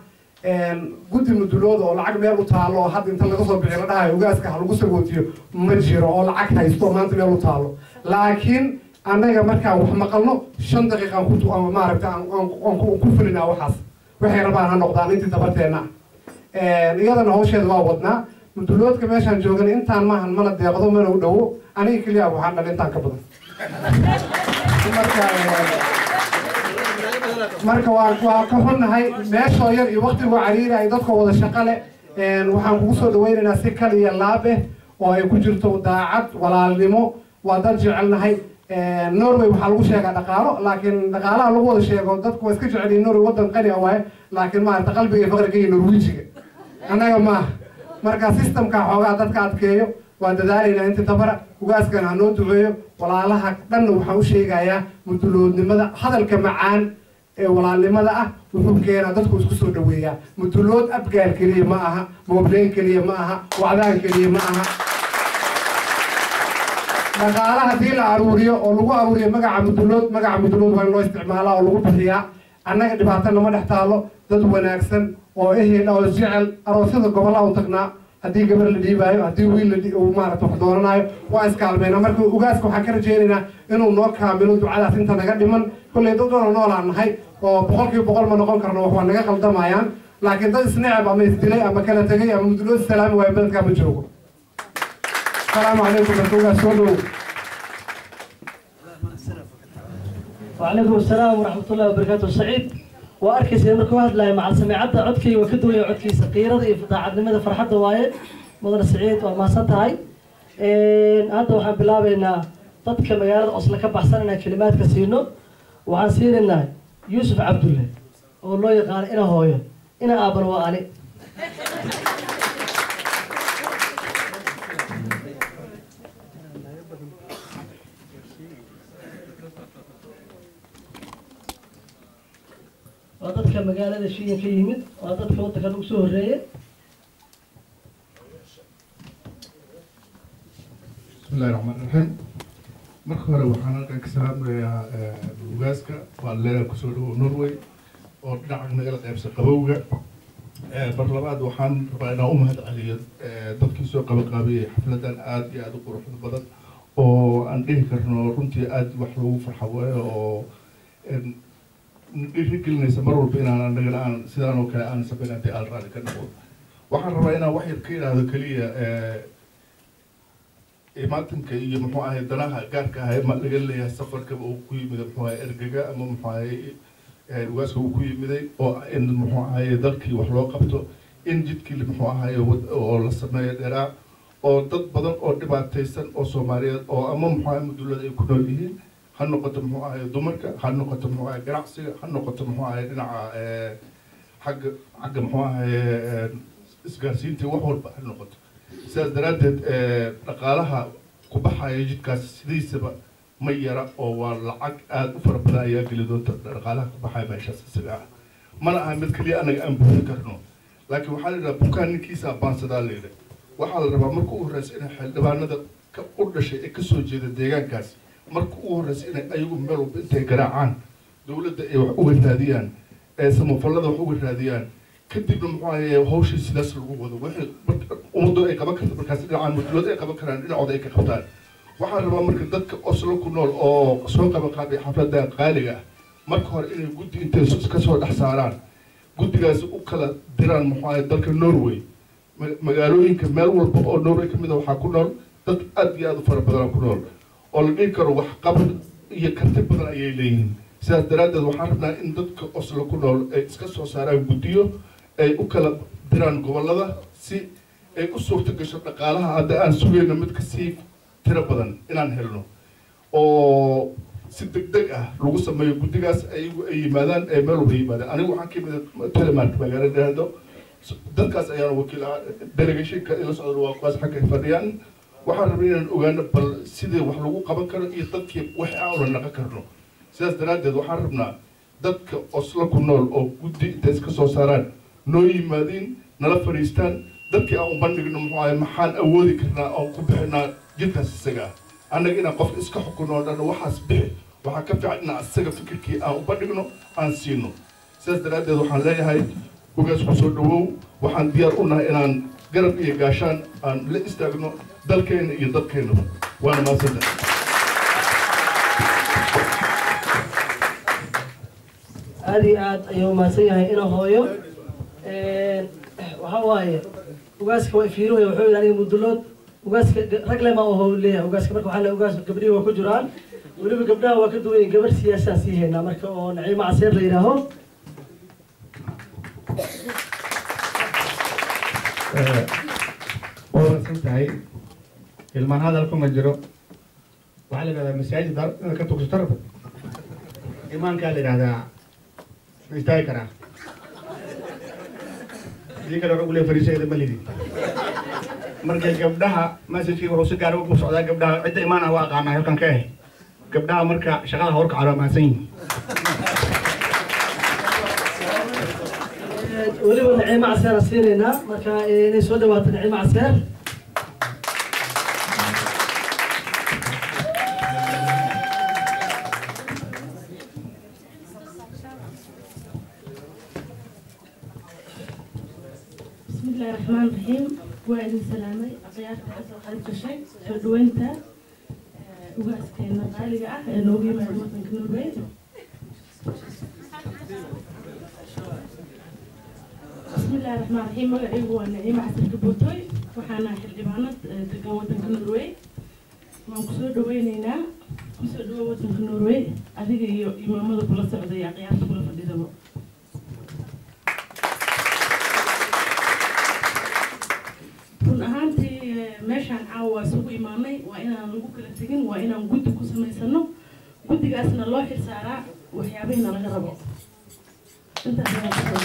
guddi mudulood oo lacag meel u taalo oo hadda inta laga soo bixi la dhahayo ugaaska ha lagu sagootiyo ma jiro oo lacag haysto maanta meel u taalo laakiin annaga markaan wax maqalno shan daqiiqaan ku maaragta aan ku fulinaa waxaas waxay rabaan ha noqdaan intii dabarteenna iyadana hawsheeda waa wadnaa muduloodka meeshaan joogan intaan maahan mana deeqdo mana u dhowo aniga keliya waxaan dhalay intaan ka badan. Marka marka waa ka xunnahay meeshoo yar iyo waktigoo cariiri ay dadka wada shaqo leh waxaan kugu soo dhawaynaynaa si kal iyo laab eh oo ay ku jirto daacad walaalnimo. Waa dad jecelnahay norway waxaa lagu sheegaa dhaqaalo laakiin dhaqaalaha lagu wada sheego dadku waa iska jecelyihin norway wadan qani ah waaye laakiin maarata qalbiga faqriga iyo norwijiga annaga maaha marka systemka xoogaa dadka adkeeyo waa dadaalaynaa inta dabara ugaaskana hanoo duceeyo walaalaha dhanna waxaan u sheegayaa muduloodnimada hadalka macaan ee walaalnimada ah wuxuu keenaa dadku isku soo dhaweeyaa. Mudulood abgaal keliya ma aha moobleen keliya ma aha wacdaan keliya ma aha dhaqaala haddii la aruuriyo oo lagu aruuriyo magaca mudulood magaca mudulood waa in loo isticmaalaa oo lagu bixiyaa annaga dhibaato nama dhex taalo dad wanaagsan oo ehel oo jecel aroosyada gobollaa u tagnaa. Haddii gabar la dhiibaayo haddii wiil maarata wax doonanayo waa iskaalmeynaa marka ugaaska waxaan ka rajaynaynaa inuu noo kaamilo ducadaas inta naga dhiman. Kolley dad dhanoo noolaan nahay oo boqolkiiba boqol ma noqon karno wax waa naga qaldamayaan laakiin dad isneceb ama isdilay ama kala tegay ama mudulood salaami waayo beledkaa ma joogo asalaamu calaykum marka ugaas soo dhowow وعليكم السلام ورحمة الله وبركاته سعيد وأركز إذا مركو واحد لا مع سماعات عدكي وكدوي عدكي سقيرة إفضاع عدنمة فرحة وايد مدن سعيد وما سنتهاي هذا وحن بلابنا dadka magaalada oslo ka baxsanana kalimaadka siino waxaan siinaynaa yuusuf cabdulle oo loo yaqaano ina hooyo ina aaban waa ani waa ninka magaalada shiya ka yimid waa dadka waddanka lagu soo horreeyey bismillahi raxmaan raxiim marka hore waxaan halkan ka salaamayaa bugaaska faaleeda ku soo dhawo norway oo dhinaca nagala qaybsa qabowga mar labaad waxaan rabaa inaan umahad celiyo dadkii soo qabaqaabiyey xafladan aada iyo aada u quruxda badan oo aan dhihi karno runtii aada wax lagu farxaweyo oo dhiirigelinaysa mar walba inaan anagana aan sidaan oo kale aan sameyn haddii aan raali ka noqdo waxaan rabaa inaan wax yar ka idhaahdo keliya imaatinka iyo muxuu ahay danaha gaarka ah ee laga leeyahay safarka uu ku yimid muxuu ahay ergaga ama muxuu ahay ugaaska uu ku yimiday oo in muxuu ahay dalkii wax loo qabto in jidkii muxuu ahay wad- oo la sameeyo dheeraa oo dad badan oo dhibaataysan oo soomaaliyeed oo ama muxuu ahay mudullada ay ku nool yihiin ha noqoto muxuu ahay dumarka ha noqoto muxuu ahay ganacsiga ha noqoto muxuu ahay dhinaca eh, xagga xagga muxuu ahay eh, isgaarsiinta wax walba ha noqoto. Sidaas daraaddeed eh, dhaqaalaha ku baxaya jidkaas sidiisaba ma yara oo waa lacag aada u fara badan ayaa geli doonta dhaqaalaha ku baxaya meeshaas isaga ah. Mana aha mid keliya anaga aan buuxin karno. Laakiin waxaa la yidhaha bukaan ninkiisa abaansadaa la yidhi. Waxaa la rabaa marka u horreysa inay xildhibaanada ka u dhashay ee ka soo jeeda deegaankaas marka u horreysa inay ayagu meel walba intay garaacaan dowladda ay wax uga raadiyaan ee samafallada wax uga raadiyaan kadibna muxuu ahaye hawshii sidaas lagu wado. Wixii ummaddu ay qaban karto markaas dhinacaan mudulood ay qaban karaan dhinacooda ay ka qabtaan. Waxaan rabaa marka dadka oslo ku nool oo soo qaban qaaday xafladda qaaliga ah marka hore inay guddi intay ka soo dhex saaraan. Guddigaasi u kala diraan muxuu ahay dalka norway. Ma- magaalooyinka meel walba oo norway ka mid a waxaa ku nool dad aad iyo aad u fara badan ku nool oo la dhihi karo wax qabad iyo karti badan ayay leeyihiin. Sidaas daraaddeed waxaan rabnaa in dadka oslo ku nool ay iska soo saaraan guddiyo ay u kala diraan gobollada si ay u suurto gasho dhaqaalaha hadda aan sugayno mid ka sii tiro badan inaan helno. Oo si deg deg ah lagu sameeyo guddigaas ayagu ay yimaadaan ee meel walba yimaadaan. Anigu waxaan ka imid telemark magaalo dhahdo dadkaas ayaan wakiil delegationka ila socda waa kuwaas xagga fadhiyaan waxaan rabay inaan ogaano bal sidii wax lagu qaban karo iyo dadkii wax aan la naqan karno. Sidaas daraaddeed waxaan rabnaa dadka oslo ku nool oo guddi intay iska soo saaraan noo yimaadiin nala fadhiistaan. Dadkii aan u bandhigno muxuu ahay maxaan awoodi karnaa oon ku bixinaa jidkaas isaga. Ah annaga inaan qofka iska xukuno oo dhan waxaas bixi waxaa ka fiican inaan isaga fikirkii aan u bandhigno aan siino. Sidaas daraaddeed waxaan leeyahay ugaas ku soo dhawow waxaan diyaar u nahay inaan garab iyo gaashaan aan la istaagno dalkeenna iyo dadkeennaba waana mahadsanta aad iyo aad ayuu mahadsan yahay inuu hooyo. Waxa waaye ugaaska waa fiiruhaya wuxuu yidhi aniga mudulood ugaaska rag lema oo hoo leeyahay ugaaska marka waxaa le ugaas gabdhihi waa ku jiraan. Weliba gabdhaha waa ka duwan yihiin gabar siyaasaan sii haynaa marka oo naciimo caseer la yidhaaho. Waa wanaagsan tahay ilmaan hadal kuma jiro waxaa la yidhahdaa masaajid inaad ka tugsato rabad imaankaa la yidhahdaa ma istaagi karaa dii kale leeyahay fariisayda ma lidi marka gabdhaha masajkii wuxuu si gaar ugu socdaa gabdhaha cidda imaan ah waa aqaanaa halkan ka eh gabdhaha marka shaqada hawrka calo mahadsan yihiin weliba naciimo caseeraan siinaynaa marka inay soo dhawaato naciimo caseer raxmaan raxiim waa idin salaamay aqyaarta xasan khalifa sheeg soo dhaweynta ugaasteena qaaliga ah ee nooga yimaada wadanka norway bismillahi raxmaan raxiim magacaygu waa naciime xasan kabuutooy waxaana xildhibaanad degan wadanka norway waan ku soo dhaweyneynaa ku soo dhawo wadanka norway adiga iyo imaamada kula socda iyo aqyaarta kula fadhidaba run ahaantii meeshaan caawa isugu imaanay waa inaan lagu kala tegin waa inaan guddi ku samaysano. Guddigaasna loo xilsaaraa waxyaabihina laga rabo intaas ayaan ku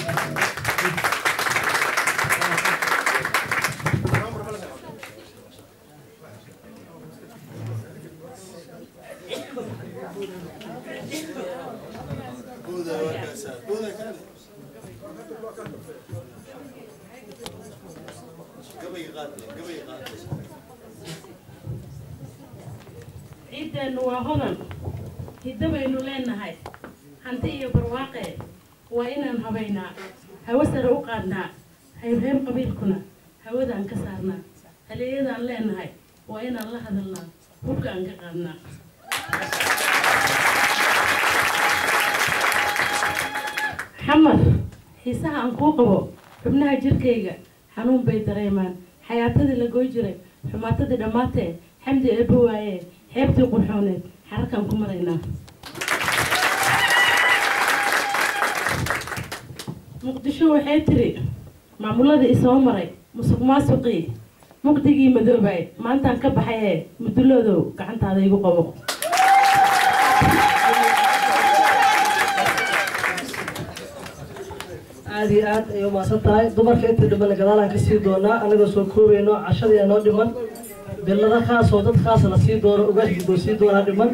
ciiddeennu waa hodan hiddo baynu leenahay. Hanti iyo barwaaqe waa inaan habaynaa. Hawo sare u qaadnaa. Haybheeb qabiilkuna hawadaan ka saarnaa haleeyadaan leenahay waa inaan la hadalnaa hubka aan ka qaadnaa xamar xiisaha aan kuu qabo xubnaha jirkayga xanuun bay dareemaan xayaatadii la goy jiray xumaatadii dhammaatee xamdi eebba waaye xeebtii qurxooneed xararkaan ku maraynaa muqdisho waxay tiri maamuladii isoo maray musuq maasuqii mugdigii madoobay maantaan ka baxayee muduloodow gacantaada igu qabo aad iyo aad ayay umahadsan tahay. Dumarka intii dhiman gadaalaan ka sii doonaa anagoo soo koobayno cashadii noo dhiman bilada khaas oo dad khaas la sii doono ugaashiisoo sii doonaa dhiman.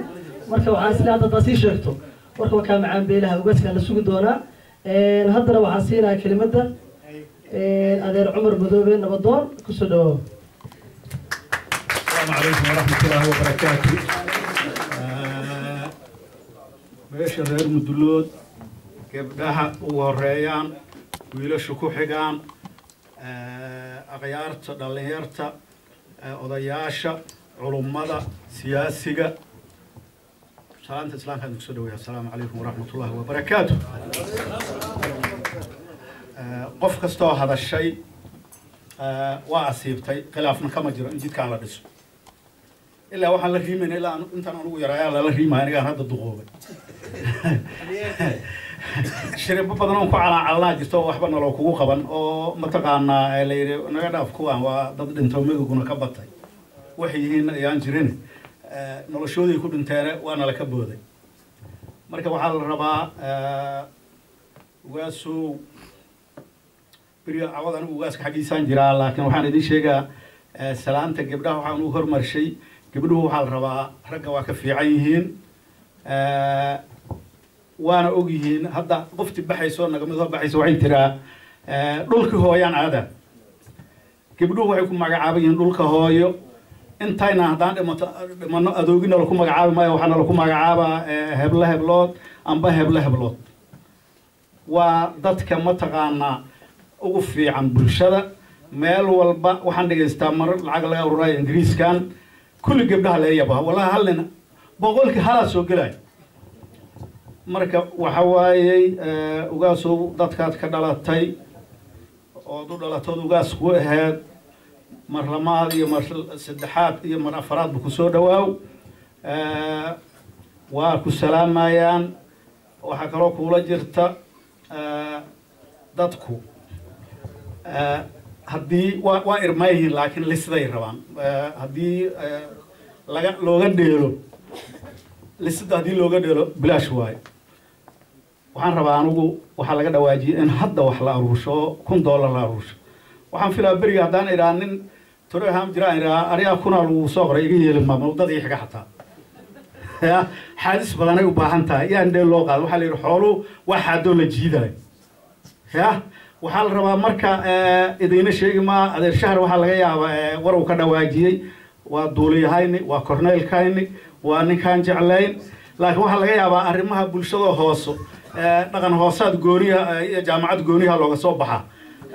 Marka waxaan isle hadda sii sheegto warka waa kaa macaan beelaha ugaaskaa la sugi doonaa. Haddana waxaan siinayaa kelimadda adeer cumar madoobe nabadoon ku soo dhawow calaykum waraxmatullaahi wabarakaatu beesha reer mudulood gabdhaha u horeeyaan wiilasha ku xigaan eh, akyaarta dhallinyarta eh, odayaasha culummada siyaasiga salaanta islaamkaan ku soo dhaweeya assalaamu calaykum waraxmatullaahi wabarakaatu eh, qof kastoo hadashay waa asiibtay khilaafna kama jiro in jidkaan la dhiso ilaa waxaan la riimayna ilaa intaan anugu yaraayaa lala riimaya anigaan hadda duqoobay. Shiribo badan ku calaacalnaa jirto waxba naloo kugu qaban oo mataqaanaa la yidhi naga dhaaf kuwaan waa dad dhinto miduguna ka batay. Waxay yihiin ayaan jirin noloshooday ku dhinteene waa nala ka booday. Marka waxaa la rabaa ugaasow beriga cawad anigu ugaaska xaggiisaan jiraa laakiin waxaan idin sheegaa salaanta gabdhaha waxaan u hormarshay gabdhuhu waxaa la rabaa ragga waa ka fiican yihiin Eh, waana og yihiin hadda qofti baxayso nagamid hor baxayso waxay tiraa eh, dhulkii hooyaan aada gabdhuhu waxay ku magacaaban yihiin dhulka hooyo. Intayna haddaan dhimato dhimano adoogina laku magacaabi maayo waxaana laku magacaabaa eh, heblo heblood amba heblo heblood. Waa dadka mataqaanaa ugu fiican bulshada. Meel walba waxaan dhegaystaa mar lacag laga ururayo ingiriiskan kulli gabdhaha laga yaba wallahi hal nin boqolkii halaa soo gelaya marka waxa waayey eh, ugaasow dadkaad ka dhalatay ood u dhalatood ugaas ku aheed mar lamaad iyo mar saddexaad iyo mar afaraadba ku soo dhawaaw Eh, waa ku salaamayaan waxaa kaloo kuula jirta eh, dadku haddii waa waa irmaa yihiin laakiin lisday rabaan. Eh, haddii eh, laga looga dheelo lisida haddii looga dheelo bilaash waaye. Waxaan rabaa anigu waxaa laga dhawaajiyay in hadda wax la aruursho kun doolar la aruursho. Waxaan filaa beriga haddaan idhaa nin toreham jiraan idhaa arigaa kunaa lagu soo qoray iga yeeli maama wadadii xiga xataa. Xaadis badanay u baahan tahay. Yaan dheel loo qaado waxaa la yidhi xooluhu waa xaadoo la jiidayo ya waxaa la rabaa marka eh, idina sheegi maa adeer shahar waxaa laga yaabaa eh, war uu ka dhawaajiyey. Waa duuliyahayni waa korneylkayni waa ninkaan jeclayn. Laakiin waxaa laga yaabaa arrimaha bulshada hooso eh, dhaqan hoosaad gooniya iyo jaamacad gooniyaha looga soo baxaa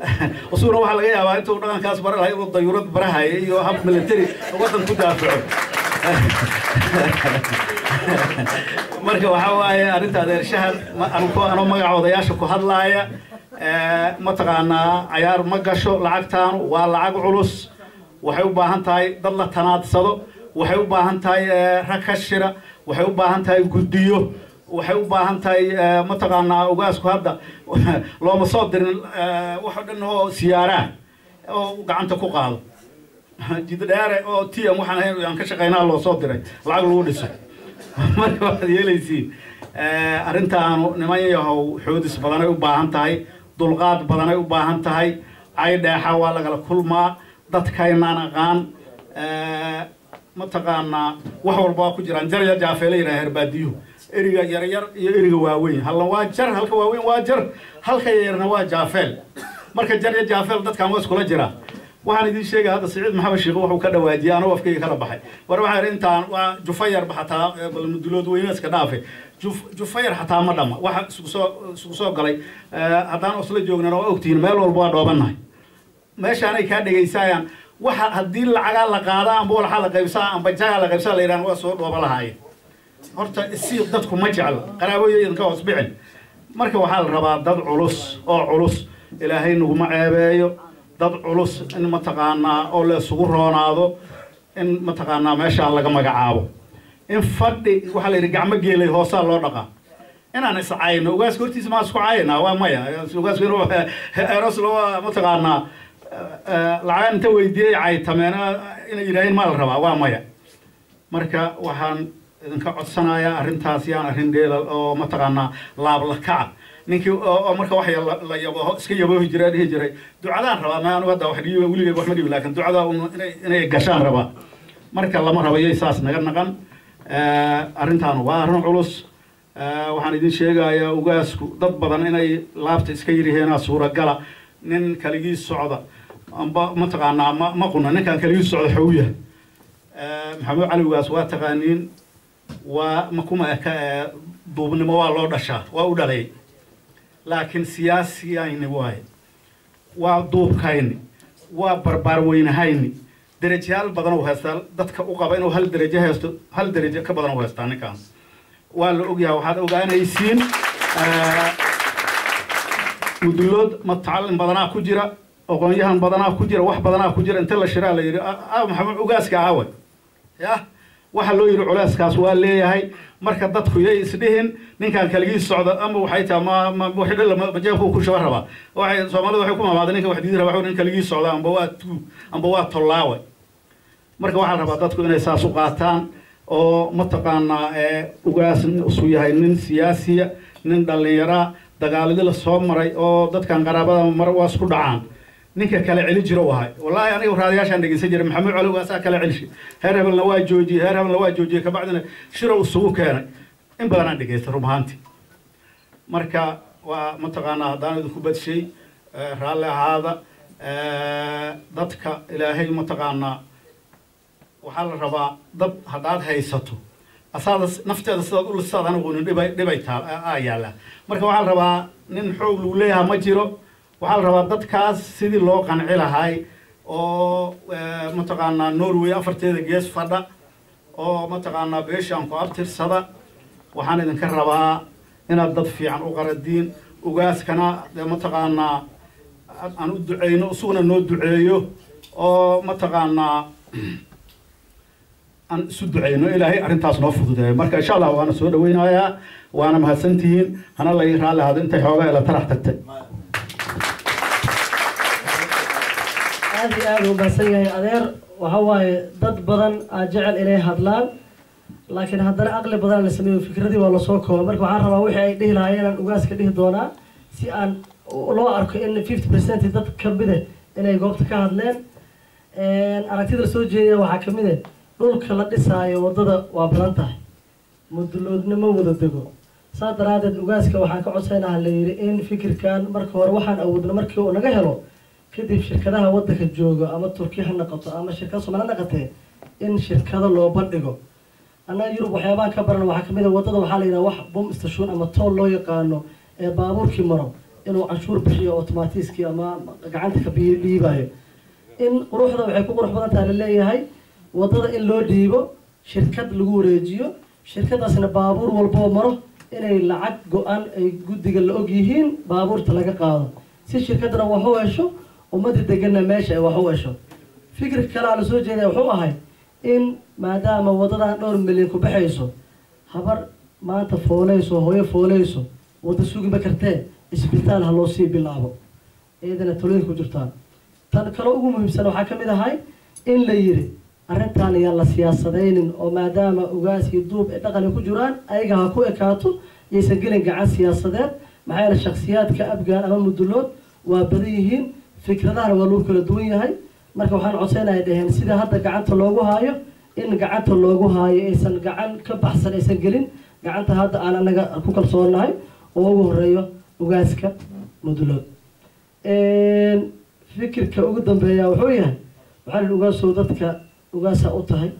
isaguna waxaa laga yaabaa intuu dhaqankaas bara lahay inuu dayuurad barahaya iyo hab military waddan ku daafaco marka waxaa waaye arrinta adeer shahar anoo magaca ku hadlaaya mataqaanaa cayaar ma gasho lacagtaanu waa lacag culus. Waxay u baahan tahay dad la tanaadsado. Waxay u baahan tahay eh, rag ka shira. Waxay u baahan tahay guddiyo. Waxay u baahan tahay eh, mataqaanaa ugaasku hadda looma soo dirin eh, wax dhan oo siyaaraan oo gacanta ku qaado. Jid dheere oo tm waxaan ahayn aan ka shaqaynaa loo soo diray. Lacag lagu dhiso. Marka waxaad yeelaysiin eh, arrintaanu niman yahow xoodis badanay u baahan tahay dulqaad badanay u baahan tahay. Cay dheexa waa lagala kulmaa. Dadkaynaan aqaan eh, mataqaanaa wax walba waa ku jiraan. Jar yar jaafeela yidhaha herbaadiyuhu. Eriga yaryar iyo eriga waaweyn. Halna waa jar halka waaweyn waa jar. Halka yaryarna waa jaafeel. Marka jar iyo jaafeel dadkan waa iskula jiraa waxaan idiin sheegaya hadda siciid maxamed sheekh wuxuu ka dhawaajiyay anoo afkayga kala baxay war waxaa intaan waa jufayarba xataa eh, bal mudulood weyne iska dhaafe Juf- jufayar xataa ma dhama. Waxa isugu soo isugu galay. Haddaan osla joognana waa ogtihiin meel walba waa dhoobannahay meeshaanay kaa dhegaysaayaan. Waxa haddii lacagaa la qaadaa amba walaxaa la qaybsaa amba jagaa la qaybsaa la yidhahan waa soo dhooba lahaayeen. Horta isiiq dadku ma jecla. Qaraabooyo idinka hoos bixin. Marka waxaa la rabaa dad culus oo culus. Ilaahay naguma ceebeeyo dad culus in mataqaanaa oo la isugu roonaado in mataqaanaa meeshaan laga magacaabo. In fadhi waxaa la yidhi gacmo geelay hoosaa loo dhaqaa inaan iscayno ugaaska hortiisa maa isku caynaa? Waa maya. Ugaaska inuu eros waa mataqaanaa. Lacag inta weydiiyey caytameen inay yidhaaheen maa la rabaa? Waa maya. Marka waxaan idinka codsanayaa arrintaas yaan arrin dheela oo mataqaanaa laabla kaca ninkii oo marka wax la yabo iska yaboohi jiray dhihi jiray. Ducadaan rabaa ma anu hadda wax dhiiba weligay wax ma dhibi laakiin ducada un inay gashaan rabaa. Marka lama rabo yay saas naga naqan. Arrintaan waa arrin culus. Eh, waxaan idin sheegayaa ugaasku dad badan inay laabta iska yiriheenaa suuragala nin kaligiis socda amba mataqaanaa ma ma quna ninkaan kaligiis socda xowya maxamed cali ugaas waa taqaaniin waa makuma eka duubnimo waa loo dhashaa waa u dhalay laakiin siyaasiyayni waaye waa duubkayni waa barbaar weynahayni. Derajayaal badan uu haystaa dadka u qaba inuu hal derajo haysto hal derajo ka badan uu haystaa ninkan waa la ogyahay waxaad ogaanaysiin mudulood matacalin badanaa ku jira aqoonyahan badanaa ku jira wax badanaa ku jira inta la shiraa la yidhi "Ah, ah, maxamed ugaaska aawe ya waxa loo yidhi culeyskaas waa leeyahay. Marka dadku yay isdhihin ninkan kaligii socda ama waxay tahay ma ma wixii dhalla ma- majeebku ku shaba rabaa. Soomaalida waxay ku mamaaday ninka wax diidi wuxuu nin kaligii socda amba waa tuug amba waa tollaawe marka waxaa rabaa dadku inay saas u qaataan oo mataqaanaa ugaas isu yahay nin siyaasiya nin dhallinyaraa dagaaladii la soo maray oo dadkan qaraabada mar waa isku dhacaan ninka kale celi jiro wahay wallaahi aniga raadiyaashaan dhegeysan jiray maxamed cali waasaa kale celishi heer hebelna waa joojiyey heer hebelna waa joojiyey kabacdina shirow isugu keenay in badan aan dhegeystay run ahaantii marka waa mataqaanaa haddaan idinku badshay eh, raalli ahaada eh, dadka ilaahay mataqaanaa waxaa la rabaa dad haddaad haysato asaada nafteeda sidaad u lisaad anigunin dhibay taal aa yaallaa marka waxaa la rabaa nin xoog lagu leeyaha ma jiro waxaa la rabaa dadkaas sidii loo qanci lahay oo eh, mataqaanaa norway afarteeda gees fadha oo mataqaanaa beeshaan ku abtirsada. Waxaan idinka rabaa inaad dad fiican u qaradiin ugaaskana dee mataqaanaa aan u duceyno isuguna noo duceeyo oo mataqaanaa aan isu duceyno. Ilaahay arrintaas noo fududeeyo. Marka insha allah waana soo dhaweynayaa waana mahadsantihiin hana lay raalli ahaado intay xoogaa ila tarax tagtay aad iyo aad u mahadsan yahay. Adeer waxa waaye dad badan aa jecel inay hadlaan laakiin haddana aqli badan la sameeyo fikradii waa la soo kooba. Marka waxaan rabaa wixii ay dhihi lahaayeen aan ugaaska dhihi doonaa si aan loo arko in fifty percent dad kamide inay goobta ka hadleen. Aragtida la soo jeedaya waxaa ka mid ah dhulka la dhisaayo waddada waa badan tahay. Muduloodnimo wada dego. Saa daraadeed ugaaska waxaan ka codsanaha la yidhi in fikirkan marka hore waxaan awoodno markii uu naga helo kadib shirkadaha wadanka jooga ama turki ha noqoto ama shirkada soomali ha noqotee in shirkado loo bandhigo. Annaga yurub waxyaabahan ka baran waxaa ka mid a waddada waxaa la yidhaha wax bom station ama tool loo yaqaano ee baabuurkii maro inuu canshuur bixiyo automatiskii ama gacanta ka dhiibayo in quruxda waxay ku qurux badan tahay la leeyahay waddada in loo dhiibo shirkad lagu wareejiyo shirkadaasna baabuur walboo maro inay lacag go-an ay guddiga la og yihiin baabuurta laga qaado. Si shirkadana wax u hesho ummadda deganna meesha ay wax u hesho. Fikirka kale aa la soo jeedaya wuxuu ahay in maadaama wadadan dhowr milyan ku baxayso habar maanta fooleyso hooyo fooleyso wadda sugima kartee isbitaal ha loo sii bilaabo. Iyadana talooyin ku jirtaan. Tan kale ugu muhiimsan waxaa ka mid ahay in la yiri arrintaan ayaan la siyaasadaynin oo maadaama ugaas duub ee dhaqan ay ku jiraan ayaga ha ku ekaato yaysan gelin gacan siyaasadeed maxaa yeele shakhsiyaadka abgaan ama mudulood waa badan yihiin fikradahana waa lagu kala duwan yahay. Marka waxaan codsaynaya dheheen sida hadda gacanta loogu haayo in gacanta loogu haayo aysan gacan ka baxsan aysan gelin gacanta hadda aan anaga ku kalsoonahay oo ugu horeeyo ugaaska mudulood fikirka ugu dambeeya wuxuu yahay waxaa la ugaasow dadka ugaasa u tahay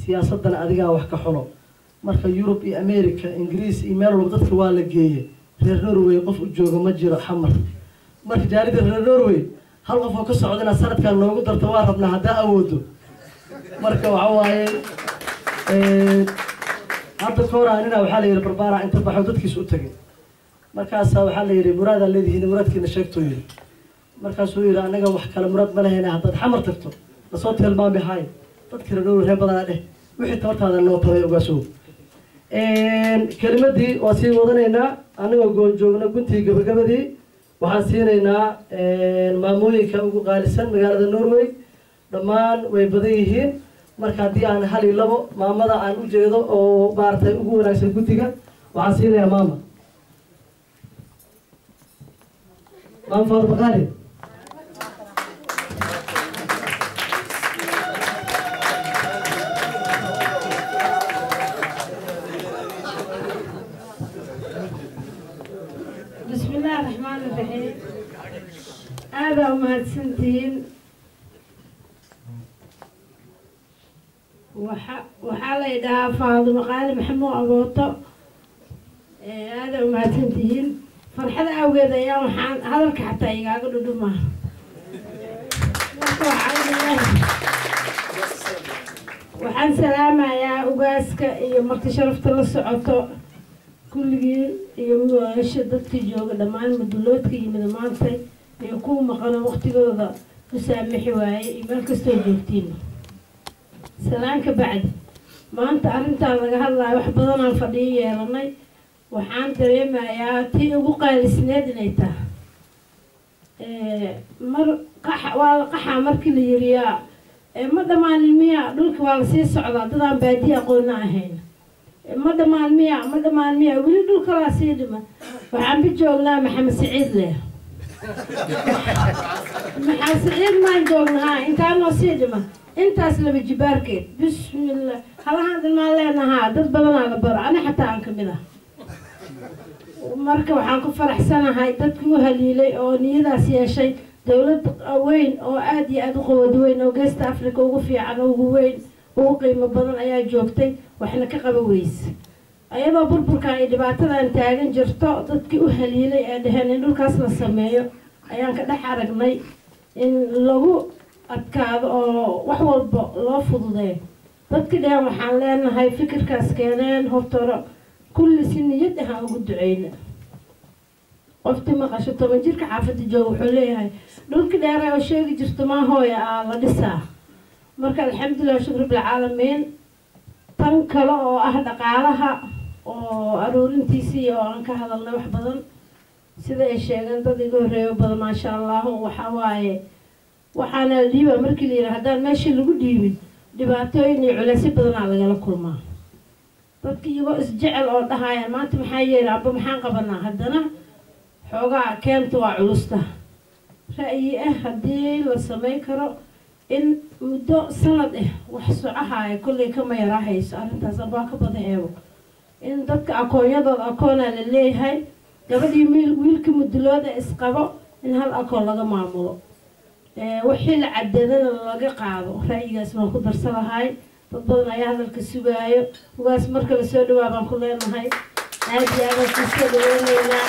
siyaasadana adigaa wax ka xulo. Marka yurub iyo america ingiriis iyo meel walba dadka waa la geeye reer norway qof u jooga ma jiro xamar marka jaalida reer norway hal qof oo ka socda inaad sanadkan noogu darto waa rabnaa haddaa awoodo. Marka waxa waaye hadda koora anina waxaa la yidhi barbaara inta baxo dadkiisa u tagay markaasaa waxaa la yidhi muraadaa leedihiin muraadkiina sheegtuu yidhi. Markaasuu yidhi anaga wax kale muraad ma lehayna haddaad xamar tagto la soo tilmaami haay dadka reer norway reer badanaa dheh wixii tabartaada noo tabay ogaasow kelimadii waa sii wadanaynaa anigoo goon joogna guntii gabagabadii waxaan siinaynaa maamooyinka ugu qaalisan magaalada norway. Dhammaan way badan yihiin. Marka haddii aan hal iyo labo maamada aan u jeedo oo maaragtay ugu wanaagsan guddiga waxaan siinayaa maama. Maama faaduma qaali aada umahadsantihiin waxaa la idhahaa faadumo qaali maxamuud abooto. Aada umahadsantihiin farxada awgeed ayaa waxaan hadalka xataa igaaga dhudhuma waxaan salaamayaa ugaaska iyo marti sharafta la socoto kulligii iyo dadkii jooga dhammaan maduloodka yimid maantay iyo kuwa maqano waqtigooda u saamixi waayey iyo meel kastoo joogtiin. Salaan ka bacdi. Maanta arrintaan laga hadlayo wax badanaan fadhiyo yeelanay. Waxaan dareemayaa tii ugu qaalisneed inay tahay. Mar waa la qaxaa markii la yiriyaa ma dhammaanin miya dhulka waa la sii socdaa dadaan baadiye aqoonna ahayn. Ma dhammaan miya ma dhammaan miya weli dhulkalaa sii dhima waxaan bi joognaa maxamed siciid leh maxamed siciid maan joognaa intaanoo sii dhima intaas laba jibaarkeed bismillah. Halahaan dhilmaan leenahaa dad badanaa la baro. Ani xataa aan ka mid ah. Marka waxaan ku faraxsanahay dadkii u haliilay oo niyadaas yeeshay. Dowlad weyn oo aada iyo aada u qawad weyn oo geesta africa ugu fiican ugu weyn ugu qiimo badan ayaa joogtay. Waxna ka qaba weyse ayadoo burburkan iyo dhibaatadan taagan jirto dadkii u haliilay ee dheheen in dhulkaas la sameeyo ayaan ka dhex aragnay in lagu adkaado oo wax walba loo fududeeyo. Dadkii dheheen waxaan leenahay fikirkaas keeneen hortoro kulli si niyad ahaan ugu duceyna qoftii maqasho toban jirka xaafadda jooga wuxuu leeyahay dhulkii dheere oo sheegi jirto maa hooya aa la dhisaa. Marka alxamdulilah shukr bilcaalamiin tan kale oo ah dhaqaalaha oo aruurintiisii oo aan ka hadalnay wax badan. Sida ay sheegeen dad iga horreeyo badan maasha allahu waxaa waaye waxaana la markii la yidhaha haddaan meeshii lagu dhiibin dhibaatooyin iyo culeysyo badanaa lagala kulmaa. Dadka iyagoo isjecel oo dhahaya maanta maxaa yeeli amba maxaan qabanaa haddana xoogaa keenta waa culusta. Ra'yi ah haddii la samayn karo in muddo sanad ah wax socahaya kollay kama yaraahayso arrintaas ambaa ka bada eebo in dadka akoonyadooda akoonaa la leeyahay gabadhii wiilka mudulooda isqabo in hal akoon laga maamulo. Wixii la cadeedana laga qaado ra'yigaas waan ku darsanahay dad badan ayaa hadalka sugaayo ugaas marka la soo dhawaa baan ku leenahay aad iyo aadaan ku soo dhaweyneynaa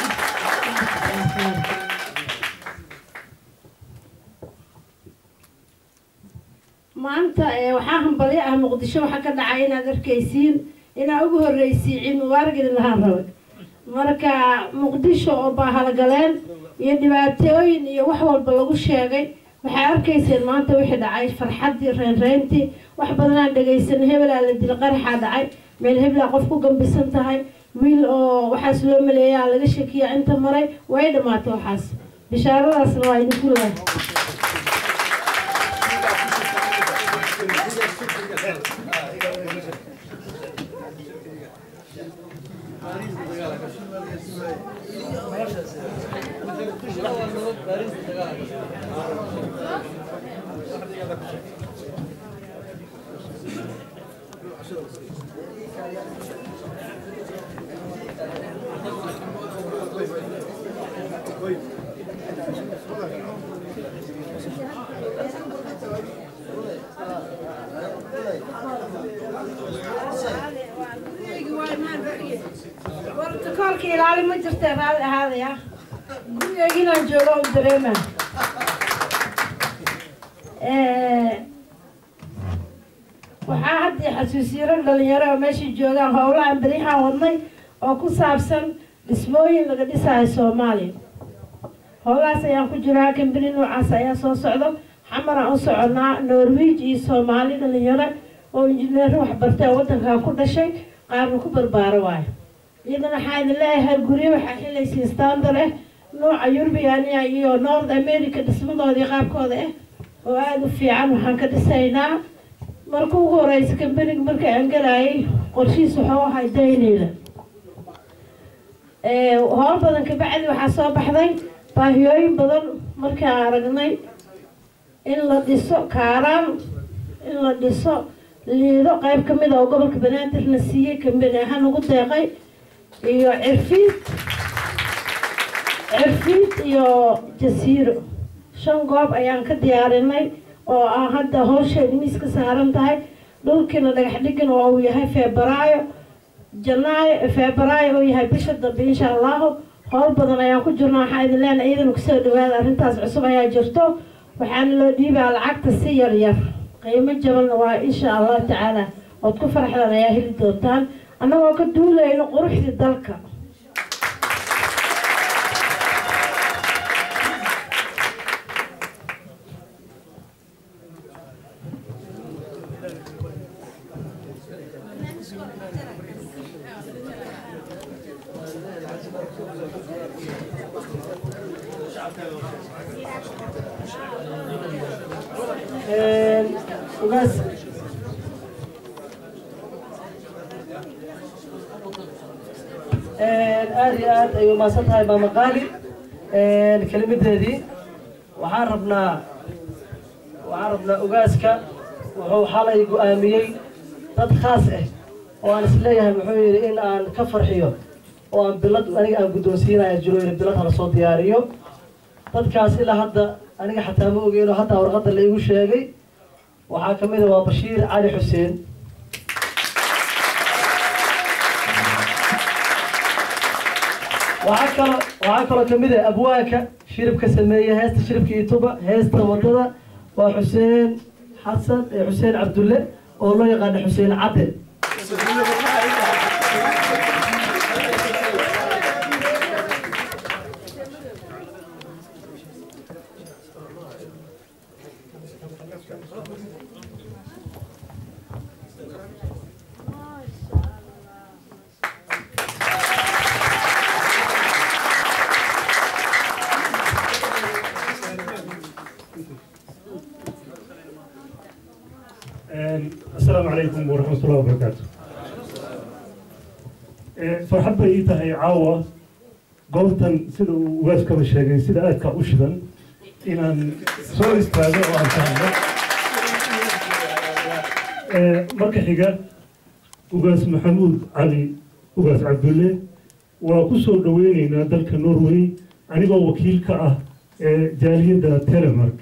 maanta waxaa hambalyo ah muqdisho waxaa ka dhacay inaad arkaysiin inaa ugu horreysiin ciid mubaarak lahaan rabay marka muqdisho oo baahalgaleen iyo dhibaatooyin iyo wax walba lagu sheegay waxay arkayseen maanta wixii dhacay farxaddii reynreyntii wax badanaan dhegaysanay hebelaa la dila qaraxaa dhacay meel hebelaa qof ku gambisan tahay wiil oo waxaas loo maleeyaa laga shakiyaa inta maray way dhammaatay waxaas. Bishaaradaasna waa idinku leehay gurigeyginaan joogo u dareema waxaa hadda xasuusiyaran dhalinyaro oo meesha joogaan howlahan berihaan wadnay oo ku saabsan dhismooyin laga dhisayo soomaaliya. Howlahaas ayaan ku jiraa kambani noocaas ayaa soo socdo. Xamaraan u soconaa norwij iyo soomaali dhalinyaro oo injineero waxbartay oo waddankan ku dhashay qaarna ku barbaaro waayo. Iyadana waxaa idin leeyahay guryo waxaa xilaysiin standard ah nooca yurubiyaaniya iyo north america dhismadoodii qaabkooda ah oo aada u fiican waxaan ka dhisaynaa. Marka ugu horeysa kambaniga marka aan galayay qorshihiis wuxuu ahay dayneyla howl badan kabacdi waxaa soo baxday. Baahiyooyin badan markaan aragnay. In la dhiso kaaraan in la dhiso liido qayb ka mid a oo gobolka banaadir la siiyey kambani ahaan ugu deeqay. Iyo cirfiid cirfiid iyo jasiiro shan goob ayaan ka diyaarinay oo ah hadda howsheed miis ka saaran tahay dhulkiina dhagax dhigin oo uu yahay febraayo janaayo febraayo oo yahay bisha dambe insha allahu howl badan ayaan ku jirna waxaa idin leenahay iyadana ku soo dhawaada arrintaas cusub ayaa jirto waxaana loo dhiibaa lacagta si yar yar qiimo jabanna waa insha allah tacaala ood ku farxdaan ayaa heli doontaan annagoo ka duulayno quruxdii dalka ugaas aada iyo aad ay umaasan tahay maama qaali kelimadeedii waxaan rabnaa waxaan rabnaa ugaaska wuxuu xalay go'aamiyey dad khaas ah oo aan is leeyahay muxuu yidhi in aan ka farxiyo oo aan bilad aniga aan guddoonsiinaya jiro yidhi bilad hala soo diyaariyo. Dadkaas ilaa hadda aniga xataa ma ogeyn oo hadda warqadda la igu sheegay. Waxaa ka mid a waa bashiir cali xuseen waxaa kaloo waxaa kaloo ka mid ah abwaanka shiribka sameeya heesta shiribka ituba heesta waddada waa xuseen xasan ee xuseen cabdulle oo loo yaqaano xuseen cadde caawa goobtan sida uu ugaaskaba sheegay sida aadka u shidan inaan soo istaago oo aan fahmo marka xiga ugaas maxamuud cali ugaas cabdulle waa ku soo dhaweyneynaa dalka norway anigoo wakiil ka ah ee jaaliyadda telemark.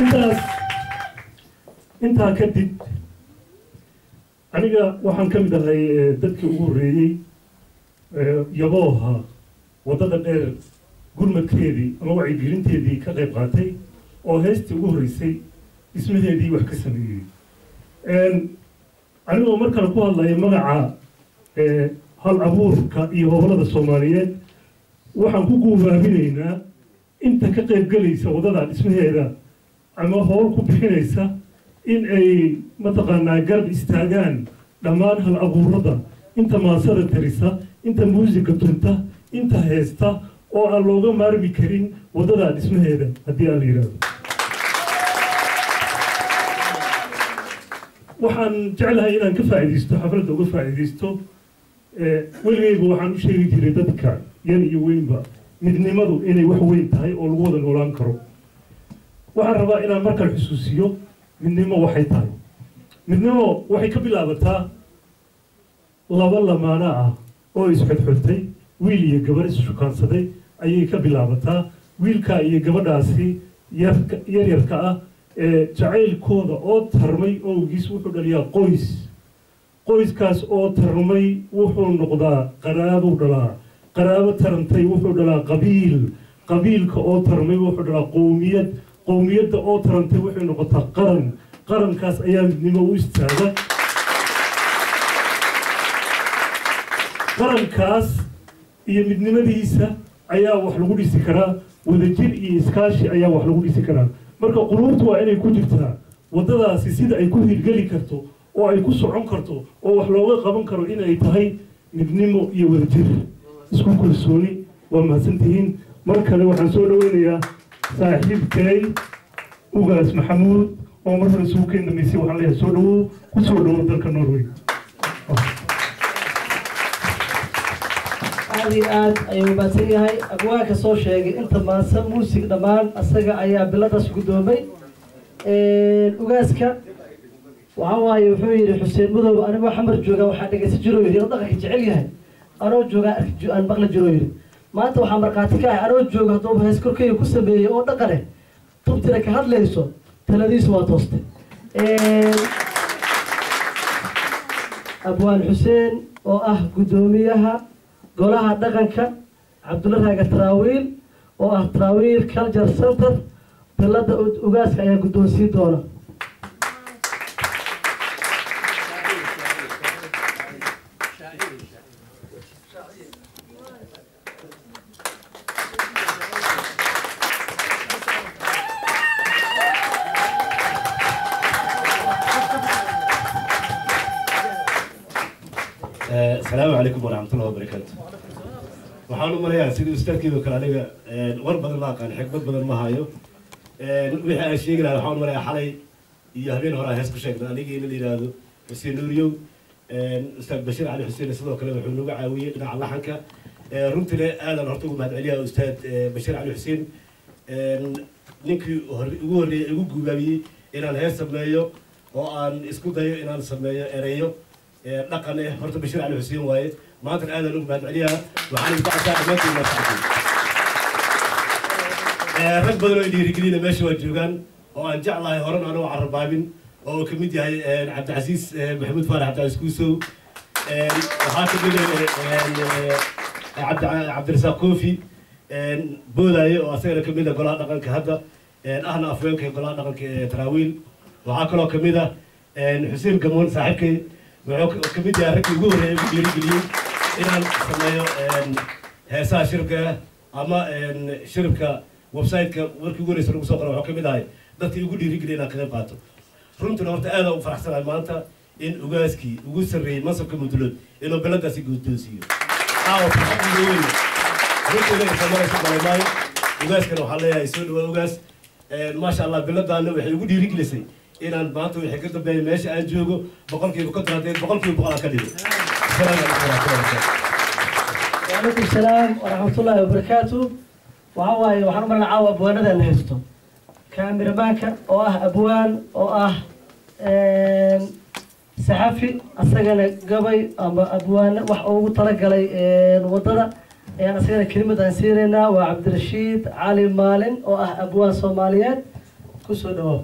Intaas intaa kadib aniga waxaan ka mid ahay dadkii ugu horreeyey yabooha waddada dheer gurmadkeedii ama wacyigelinteedii ka qayb qaatay oo heestii ugu horreysay dhismadeedii wax ka sameeyey anigoo mar kale ku hadlaya magaca hal abuurka iyo hobolada soomaaliyeed waxaan ku guubaabinaynaa inta ka qaybgelaysa waddada dhismaheeda ama howl ku bixinaysa in ay mataqaanaa garab istaagaan dhammaan hal abuurada. Inta maasada tarisa inta muusiga tunta inta heesta oo aan looga maarmi karin waddada dhismaheeda haddii aan la yidhaahdo waxaan jeclahay inaan ka faa'iidaysto xafladda uga faa'iidaysto weligayba waxaan u sheegi jiray dadka yan iyo weynba midnimadu inay wax weyn tahay oo lagu wada noolaan karo. Waxaan rabaa inaan markale xusuusiyo midnimo waxay tahay. Midnimo waxay ka bilaabataa laba lamaana ah oo isxodxodtay wiil iyo gabar isshukaansaday ayay ka bilaabataa. Wiilkaa iyo gabadhaasi yarka yaryarka ah ee jacaylkooda oo tarmay owgiis wuxuu dhaliyaa qoys. Qoyskaas oo tarmay wuxuu noqdaa qaraabuu dhalaa. Qaraabo tarantay wuxuu dhalaa qabiil. Qabiilka oo tarmay wuxuu dhalaa qowmiyad qowmiyadda oo tarantay waxay noqotaa qaran qarankaas ayaa midnimo u istaaga. Qarankaas iyo midnimadiisa ayaa wax lagu dhisi karaa wadajir iyo iskaashi ayaa wax lagu dhisi karaa. Marka quluubtu waa inay ku jirtaa waddadaasi sida ay ku hirgeli karto oo ay ku socon karto oo wax looga qaban karo inay tahay midnimo iyo wadajir. Isku kalsooni waa mahadsantihiin. Mar kale waxaan soo dhaweynayaa saaxiibkay ugaas maxamuud oo mar hore isugu keen waxaan leeyahay soo dhawow ku soo dhawow dalka norway. Aada iyo aad ayuu umaadsan yahay. Abwaanka soo sheegay inta maansa muusig dhammaan asaga ayaa biladaas guddoomay ugaaska waxaa waaye wuxuu yidhi xuseen madoob anigoo xamar jooga waxaa dhegaysan jiroo yidhi dhaqanka jecel yahay. Anoo joogaa aan maqli jiroo yidhi maanta waxaa markhaati ka ahay anoo jooga hadduu hees korkeyga ku sameeyey oo dhaqane tubtira ka hadlayso taladiisu waa tooste. Abwaan xuseen oo ah guddoomiyaha golaha dhaqanka cabdulla raaga taraawiil oo ah taraawiil culture center dalladda ugaaska ayaa guddoonsiin doona waxaan u malayaa sidii ustaadkeedu kale aniga war badan ma aqaan xikmad badan ma hayo. Wixii aan sheegi lahaa waxaan u malayaa xalay iyo habeen hore hees ku sheegnay. Anigii in la yidhaahdo xuseen nuuriyow ustaad bashiir cali xuseen sidoo kale wuxuu nagu caawiyey dhinaca laxanka. Runtiina aadan horta ugu mahadceliyaa ustaad bashiir cali xuseen. Ninkii ugu horreeyey igu guubaabiyey inaan hees sameeyo oo aan isku dayo inaan sameeyo ereyo dhaqan eh horta bashiir cali xuseen waaye maantana aadan ugu mahadceliyaa waxaan dhammaantiin rag badan oo dhiirigelina meesha waa joogaan oo aan jeclahay horan anoo carrabaabin oo ka mid yahay cabdicasiis maxamuud faarax cabdicasiis kuusow waxaa ka mid cabdirasaaq koofi boodaaye oo asagana ka mid ah golaha dhaqanka hadda ahna afweenka golaha dhaqanka ee taraawiil waxaa kaloo ka mid ah xuseen gamoon saaxiibkay wuxuu ka mid yahay raggii ugu horreeyay ugu dhiirigeliyey inaan sameeyo heesaha shirka ama shirka website-ka warkii ugu horeysa lagu soo qora wuxuu ka mid ahay dadkii ugu dhiirigeliyay inaan ka qaato. Runtina horta aadaan u faraxsanahay maanta in ugaaskii ugu sarreeyey mansabka mudulood inuu beladaasi guddoonsiiyo caawa farxad ugu weyn. Runtiina isamaraysa qalamaayo ugaaskana waxaan leeyahay soo dhawaa ugaas. Maasha allah beladaana waxay ugu dhiirigelisay inaan maanta wixii ka dambeeya meesha aan joogo boqolkiiba konton haddee boqolkiiba boqol ka dhigo wacalaykum asalaam waraxmatullaahi wabarakaatu waxaa waaye waxaan u marna caawa abwaanadaa la haysto kaamirabaanka oo ah abwaan oo ah saxafi asagana gabay ama abwaane wax ugu talagalay waddada ayaan asagana kelimad aan siinaynaa waa cabdirashiid cali maalin oo ah abwaan soomaaliyeed ku soo dhawo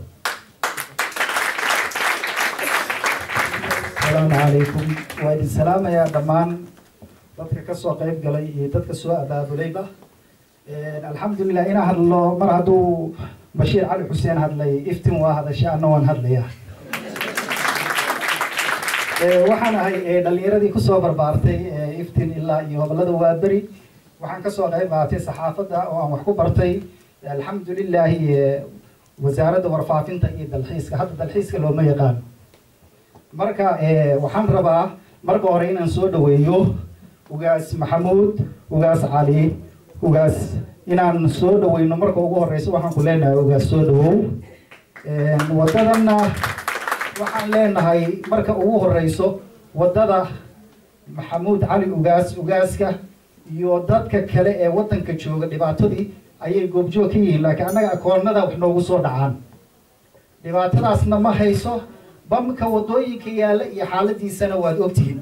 asalaamu calaykum. Waa idin salaamayaa dhammaan dadka ka soo qayb galay iyo dadka soo abaabulayba alxamdulilah inaan hadlo mar hadduu bashiir cali xuseen hadlay iftin waa hadasha anna waan hadlayaa. Waxaan ahay dhalinyaradii ku soo barbaartay iftin ilaa iyo hobolada waaberi waxaan ka soo qayb qaatay saxaafadda oo aan wax ku bartay. Alxamdulilaahi wasaaradda warfaafinta iyo dalxiiska hadda dalxiiska looma yaqaan marka waxaan rabaa marka hore inaan soo dhaweeyo ugaas maxamuud ugaas cali ugaas inaan soo dhaweyno marka ugu horeysa waxaan ku leenahay ugaas soo dhawow. Waddadanna waxaan leenahay marka ugu horeyso waddada maxamuud cali ugaas ugaaska iyo dadka kale ee waddanka jooga dhibaatadii ayay goobjoog ka yihiin laakiin annaga akoonada wax noogu soo dhacaan. Dhibaatadaasna ma hayso bamka waddooyinka yaalla iyo xaaladiisana waad ogtihiin.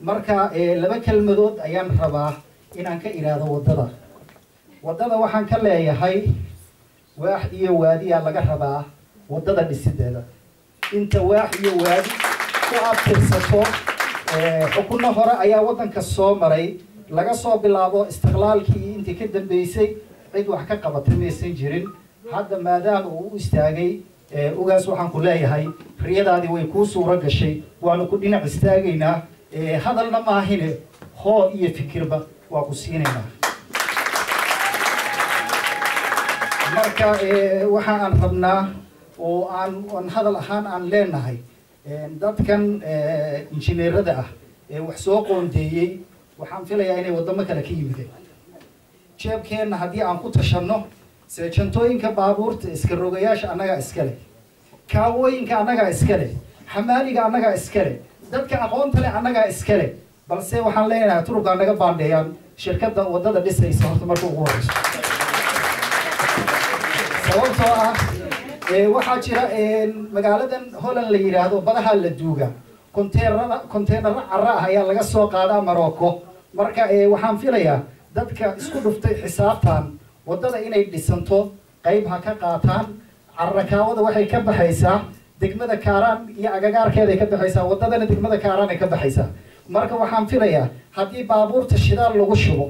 Marka laba kelmadood ayaan rabaa inaan ka idhaahdo waddada. Waddada waxaan ka leeyahay waax iyo waadiyaa laga rabaa waddada dhisideeda inta waax iyo waadi ku abtirsato xukunno hore ayaa waddanka soo maray laga soo bilaabo istiqlaalkii intii ka dambeysay cid wax ka qabatay maysan jirin. Hadda maadaama uu u istaagay ugaas waxaan ku leeyahay riyadaadii way kuu suuro gashay. Waanu ku dhinac istaagaynaa. Hadalna maahine hoo iyo fikirba waa ku siinaynaa. Marka waxa aan rabnaa oo aan hadal ahaan aan leenahay dadkan injineerada ah ee wax soo qoondeeyey waxaan filayaa inay waddamo kale ka yimideen. Jeebkeenna haddii aan ku tashanno seejantooyinka baabuurta iska rogayaasha annagaa iska leh kaawooyinka annagaa iska leh xamaaliga annagaa iska leh dadka aqoonta leh annagaa iska leh balse waxaan leenahay turubka naga baandheeyaan. Shirkadda waddada dhisaysa horta marka ugu horeyso. Sababtoo ah waxaa jira magaaladan holland la yidhaahdo badaha la duuga. Konteenara konteenaro cara ah ayaa laga soo qaadaa morocco marka waxaan filayaa dadka isku dhuftay xisaabtan waddada inay dhisanto qayb ha ka qaataan carrakaawada waxay ka baxaysaa degmada kaaraan iyo agagaarkeeday ka baxaysaa waddadana degmada kaaraan ay ka baxaysaa. Marka waxaan filayaa haddii baabuurta shidaal lagu shubo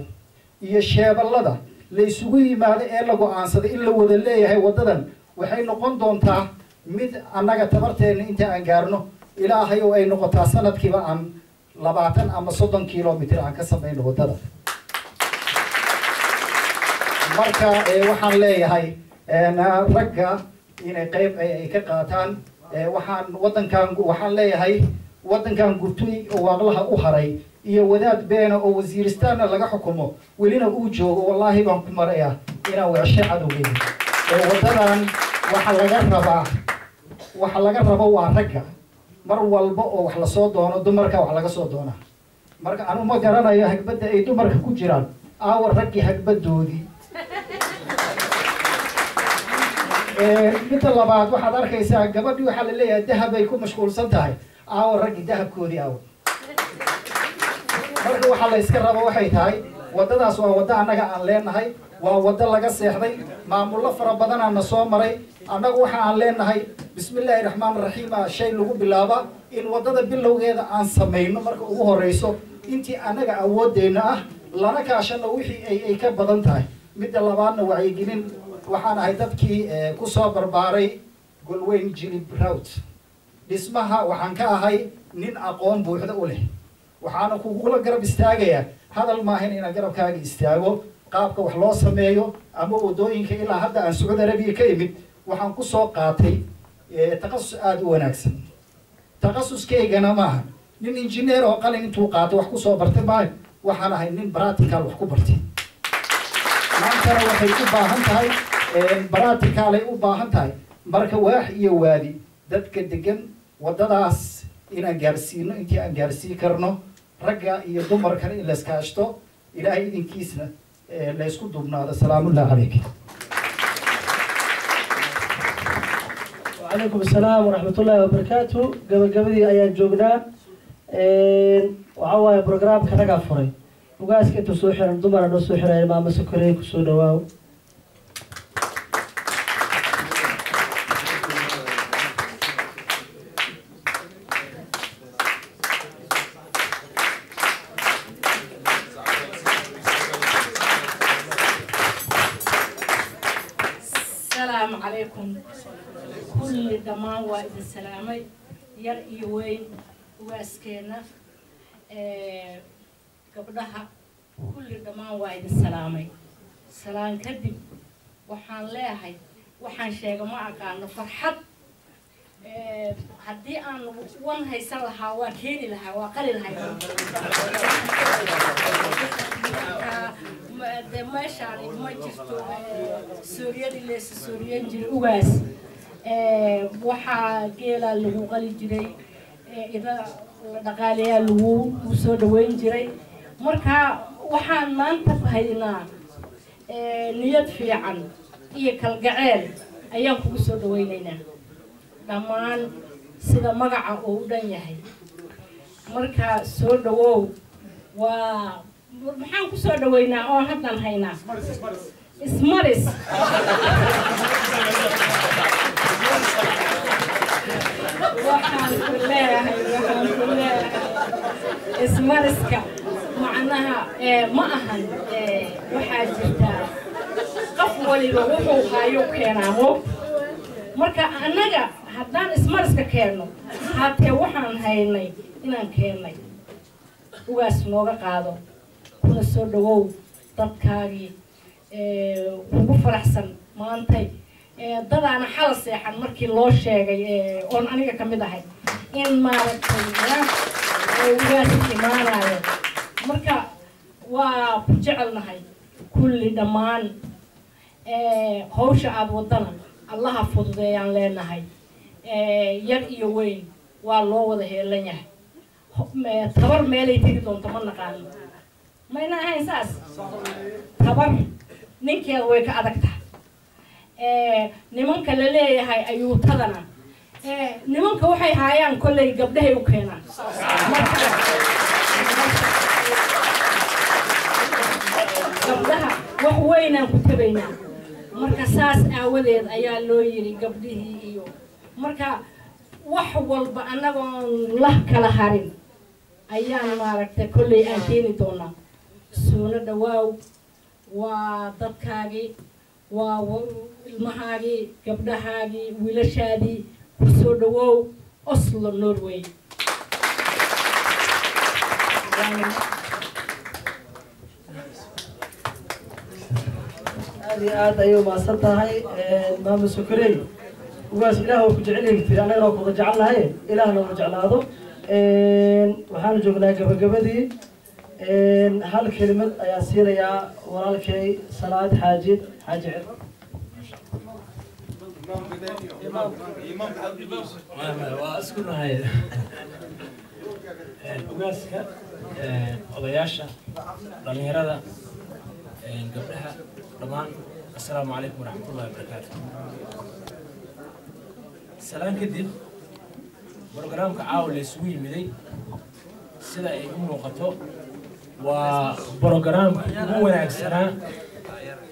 iyo sheeballada la isugu yimaado ee la go'aansaday in la wada leeyahay waddadan waxay noqon doontaa mid annaga tabarteena inta aan gaarno ilaahay oo ay noqotaa sanadkiiba aan labaatan ama soddon kilomitr aan ka samayno waddada marka eh, waxaan leeyahay een, ragga inay qayb ay ay ka qaataan eh, waxaan waddankan waxaan leeyahay waddankan gurtooy oo waaqlaha u haray iyo wadaad beena oo wasiiristaanna laga xukumo welina uu joogo wallaahi baan ku marayaa inaan wecshe cadowgeyn ee waddadan waxa laga rabaa waxa laga rabo waa ragga. Mar walba oo wax la soo doono dumarka wax laga soo doonaa marka anu ma garanayo hagbadda ay dumarka ku jiraan. Aawa raggii hagbadoodii Ee, midda labaad waxaad arkaysaa gabadhii waxaa la leeyahay dahab ay ku mashquulsan tahay. Aawa raggii dahabkoodii aawa marka waxaa la iska rabo waxay tahay waddadaas waa waddo annaga aan leenahay waa waddo laga seexday. Maamullo fara badanaa na soo maray. Annagu waxa aan leenahay bismillaahi raxmaan raxiim ah shay lagu bilaaba in waddada bilowgeeda aan samayno marka ugu horeyso. Intii annaga awoodeenna ah lana kaashano wixii ay ay ka badan tahay. Midda labaadna wacyigelin waxaan ahay dadkii eh, ku soo barbaaray golweyn jilib rout dhismaha waxaan ka ahay nin aqoon buuxda u leh. Waxaana kugula garab istaagayaa hadal maahan inaan garabkaaga istaago. Qaabka wax loo sameeyo ama waddooyinka ilaa hadda aan sacuudi arabiya ka imid waxaan ku soo qaatay eh, takhasus aada u wanaagsan. Takhasuskaygana maaha nin injineer oo qalin intuu qaato wax ku soo bartay maayo waxaan ahay nin practical wax ku bartay. Maantana waxay u baahan tahay baratikaalay u baahan tahay. Marka waax iyo waadi dadka degan waddadaas inaan gaarsiino intii aan gaarsiin karno ragga iyo dumarkana in layskaashto ilaahay idinkiisna laysku duubnaado salaamullahi calayk wacalaykum asalaam waraxmat wabarakaatu gabagabadii ayaan joognaa waxaa waaye brograamka ragaa furay. Ugaaskai intuu soo xiran dumara soo xiraya maama sokorey ku soo dhawaaw waa idin salaamay yar iyo weyn ugaaskeena gabdhaha kulli dhammaan waa idin salaamay. Salaam kadib waxaan leeahay waxaan sheega ma aqaano farxad. Haddii aan wan haysan lahaa waa keeni lahaa waa qali lahaa. Meeshaan igma jirto suuriyad ileysa suuriyan jira ugaas waxaa geelaa lagu qali jiray ida la dhaqaaleyaa lagu soo dhaweyn jiray. Marka waxaan maanta haynaa niyad fiican iyo kalgaceel ayaan kugu soo dhaweynaynaa. Dhammaan sida magaca uu u dhan yahay. Marka soo dhawow waa maxaan ku soo dhaweynaa oo haddan haynaa? Ismaris waxaan ku leeyahay waxaan ku leeyahay ismariska macnaha ma ahan waxaa jirtaa qof waliba wuxuu hayo keenaa mo marka annaga haddaan ismariska keenno haatee waxaan haynay inaan keennay ugaas nooga qaado. Kuna soo dhawow dadkaagii ugu faraxsan maantay dadaana xala seexan markii loo sheegay oon aniga ka mid ahay in maaragtay ugaas imaanayo marka waa ku jecelnahay kulli dhammaan hawsha aada wadana allaha fududeeyaan leenahay. Yar iyo weyn waa loo wada heelan yahay. Tabar meelay tegi doonto ma naqaano. Mayna ahayn saas? Tabar ninkeeda way ka adag tahay nimanka la leeyahay ayuutadana nimanka waxay haayaan kolley gabdhahay u keenaan. Gabdhaha wax weynaan ku tabaynaa. Marka saas aawadeed ayaa loo yiri gabdhihii iyo. Marka wax walba annagoon lah kala harin. Ayaan maaragtay kolley aan keeni doonaa. Suuna dhawaaw waa dadkaagii waa wa- ilmahaagii gabdhahaagii wiilashaadii ku soo dhawow oslo norway. Aad iyo aad ayay umahadsan tahay maama sokorey ugaas ilaah ku jecel yahay tiri annagana waa ku wada jecel nahay ilaahna wada jeclaado. Waxaanu joognaa gabagabadii. Hal kelimad ayaa siinayaa walaalkay salaad xaaji xaaji cir waa isku nahay. Ugaaska odayaasha dhalinyarada gabdhaha dhammaan assalaamu calaykum waraxmatullahi wabarakaatu salaan kadib brogaraamka caawa la isugu yimiday sida ay u muuqato waa brogaraamka ugu wanaagsanaa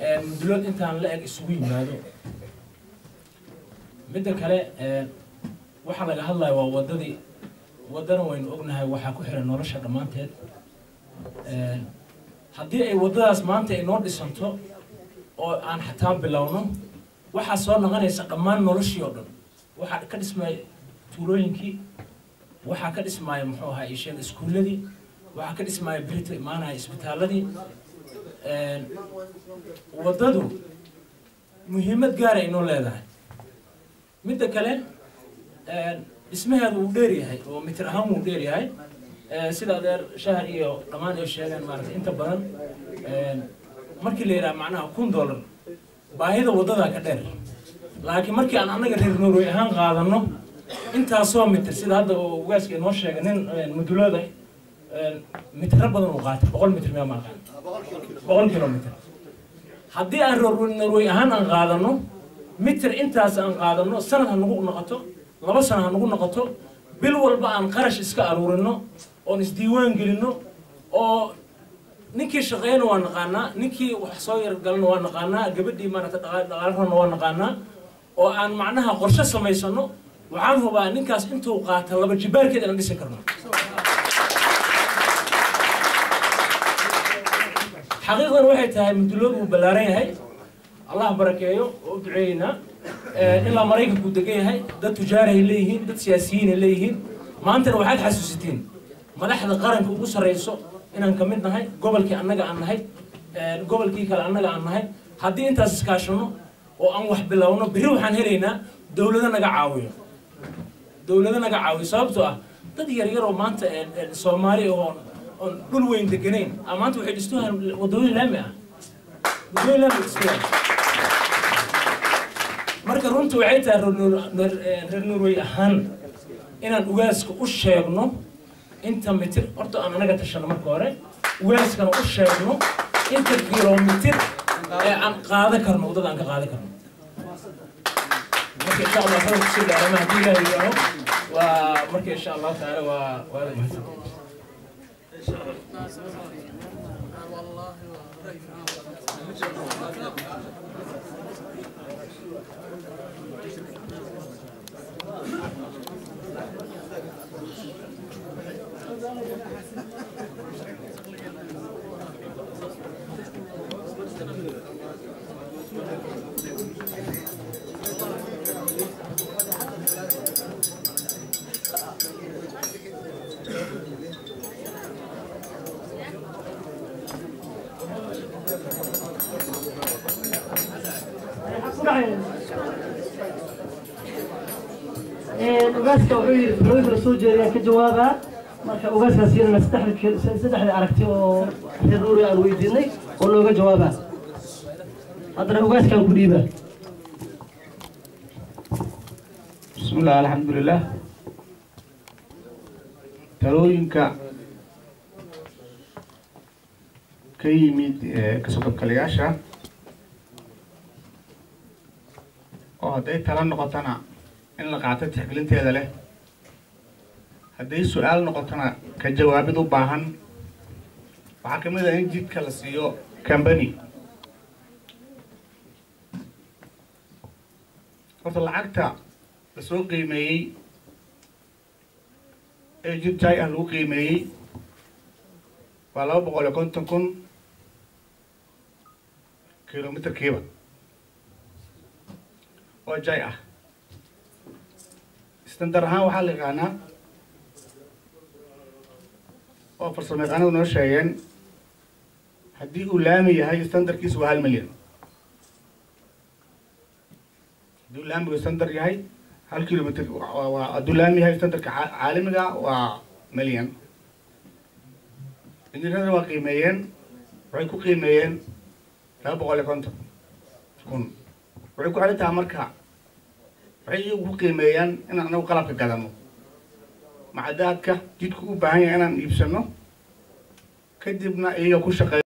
ee intaan la eg isugu yimaado midda kale waxaa laga hadlaya waa waddadii. Waddana waynu ognahay waxaa ku xiran nolosha dhammaanteed. Haddii ay waddadaas maanta ay noo dhisanto oo aan xataa bilowno waxaa soo noqonaysa dhammaan noloshii oo dhan. Waxaa ka dhismaya tuulooyinkii waxaa ka dhismaya muxuu ahaa isheen iskuulladii waxaa ka dhismaya birita imaanaya isbitaaladii. Waddadu muhiimad gaara ay noo leedahay midda kale dhismaheedu wuu dheer yahay oo mitir ahaan wuu dheer yahay. Sida adeer shahar iyo dhammaan ay sheegeen maarata inta badan markii la yidhaha macnaha kun dollar baahida waddadaa ka dheer. Laakiin markii aan annaga reer norway ahaan qaadano intaasoo mitir sida hadda uu ugaaska inoo sheegay nin mudulooda mitiro badan uu qaatay boqol mitir miyaa maa qaatay boqol kilomitr haddii aan norway ahaan aan qaadano mitir intaas aan qaadano sanad ha nagu noqoto laba sana ha nagu noqoto bil walba aan qarash iska aruurino oon isdiiwaan gelino oo ninkii shaqeyna waa naqaanaa ninkii wax soo yargalana waa naqaanaa gabadhii maarata dhaqaalarana waa naqaanaa oo aan macnaha qorshe samaysano waxaan hubaa ninkaas intuu qaata laba jibaarkeed inaan dhisi karno. Xaqiiqdan waxay tahay mudulood uu ballaaran yahay allah barakeeyo oo u duceeyeynaa ilaa maraykanku degan yahay dad tujaaray leeyihiin dad siyaasiyiinay leeyihiin. Maantana waxaad xasuusitiin madaxda qaranka ugu sarreyso inaan ka mid nahay gobolkii annaga aan nahay gobolkii kale annaga aan nahay. Haddii intaas iskaashano oo aan wax bilowno berri waxaan helaynaa dowlado naga caawiyo. Dowlado naga caawiyo sababtoo ah dad yaryar oo maanta soomaali oon dhul weyn deganayn ah maanta waxay dhistuhaan wadooyin laami ah laami dhistuhaan marka runta waxay tahay reer norway ahaan inaan ugaaska u sheegno inta mitir horta aan anaga tashano marka hore ugaaskana u sheegno inta kilomitir ee aan qaadan karno waddada aan ka qaadan karno. Marka insha allah xooga ku sii dhaarama haddii ilaahay yidhaaho waa marka insha allahu tacaala waa waa mahadsan ugaaska wuxuu inoo soo jeediyaa ka jawaabaa marka ugasaasiinana saddexda aragti oo reer ruuri aan weydiinay oo looga jawaabaa haddana ugaaskaan ku dhiibaa bismi illah alxamdulilah talooyinka ka yimid ka soo qabkalayaasha oo hadday tala noqotana in la qaato tixgelinteeda leh hadday su'aal noqotona ka jawaabid u baahan waxaa ka mid ah in jidka la siiyo company horta lacagta la soo qiimeeyey ee jid jay ah lagu qiimeeyey waa laba boqol iyo konton kun kilomitarkiiba oo jay ah. Standar ahaan waxaa la yaqaanaa oo farsamo yaqaanadu noo sheegeen haddii uu laami yahay standarkiisu waa hal milyan. Haddii uu laamigu standar yahay hal kilomitr hadduu laami yahay standarka caa- caalamiga waa milyan. Injineerada waa qiimeeyeen waxay ku qiimeeyeen laba boqol iyo konton kun. Waxay ku xidhan tahay marka waxay iyagu ku qiimeeyaan inaan anagu qalabka gadano macadaadka jidku u baahan yahay inaan iibsano kadibna iyaga ku shaqeeyo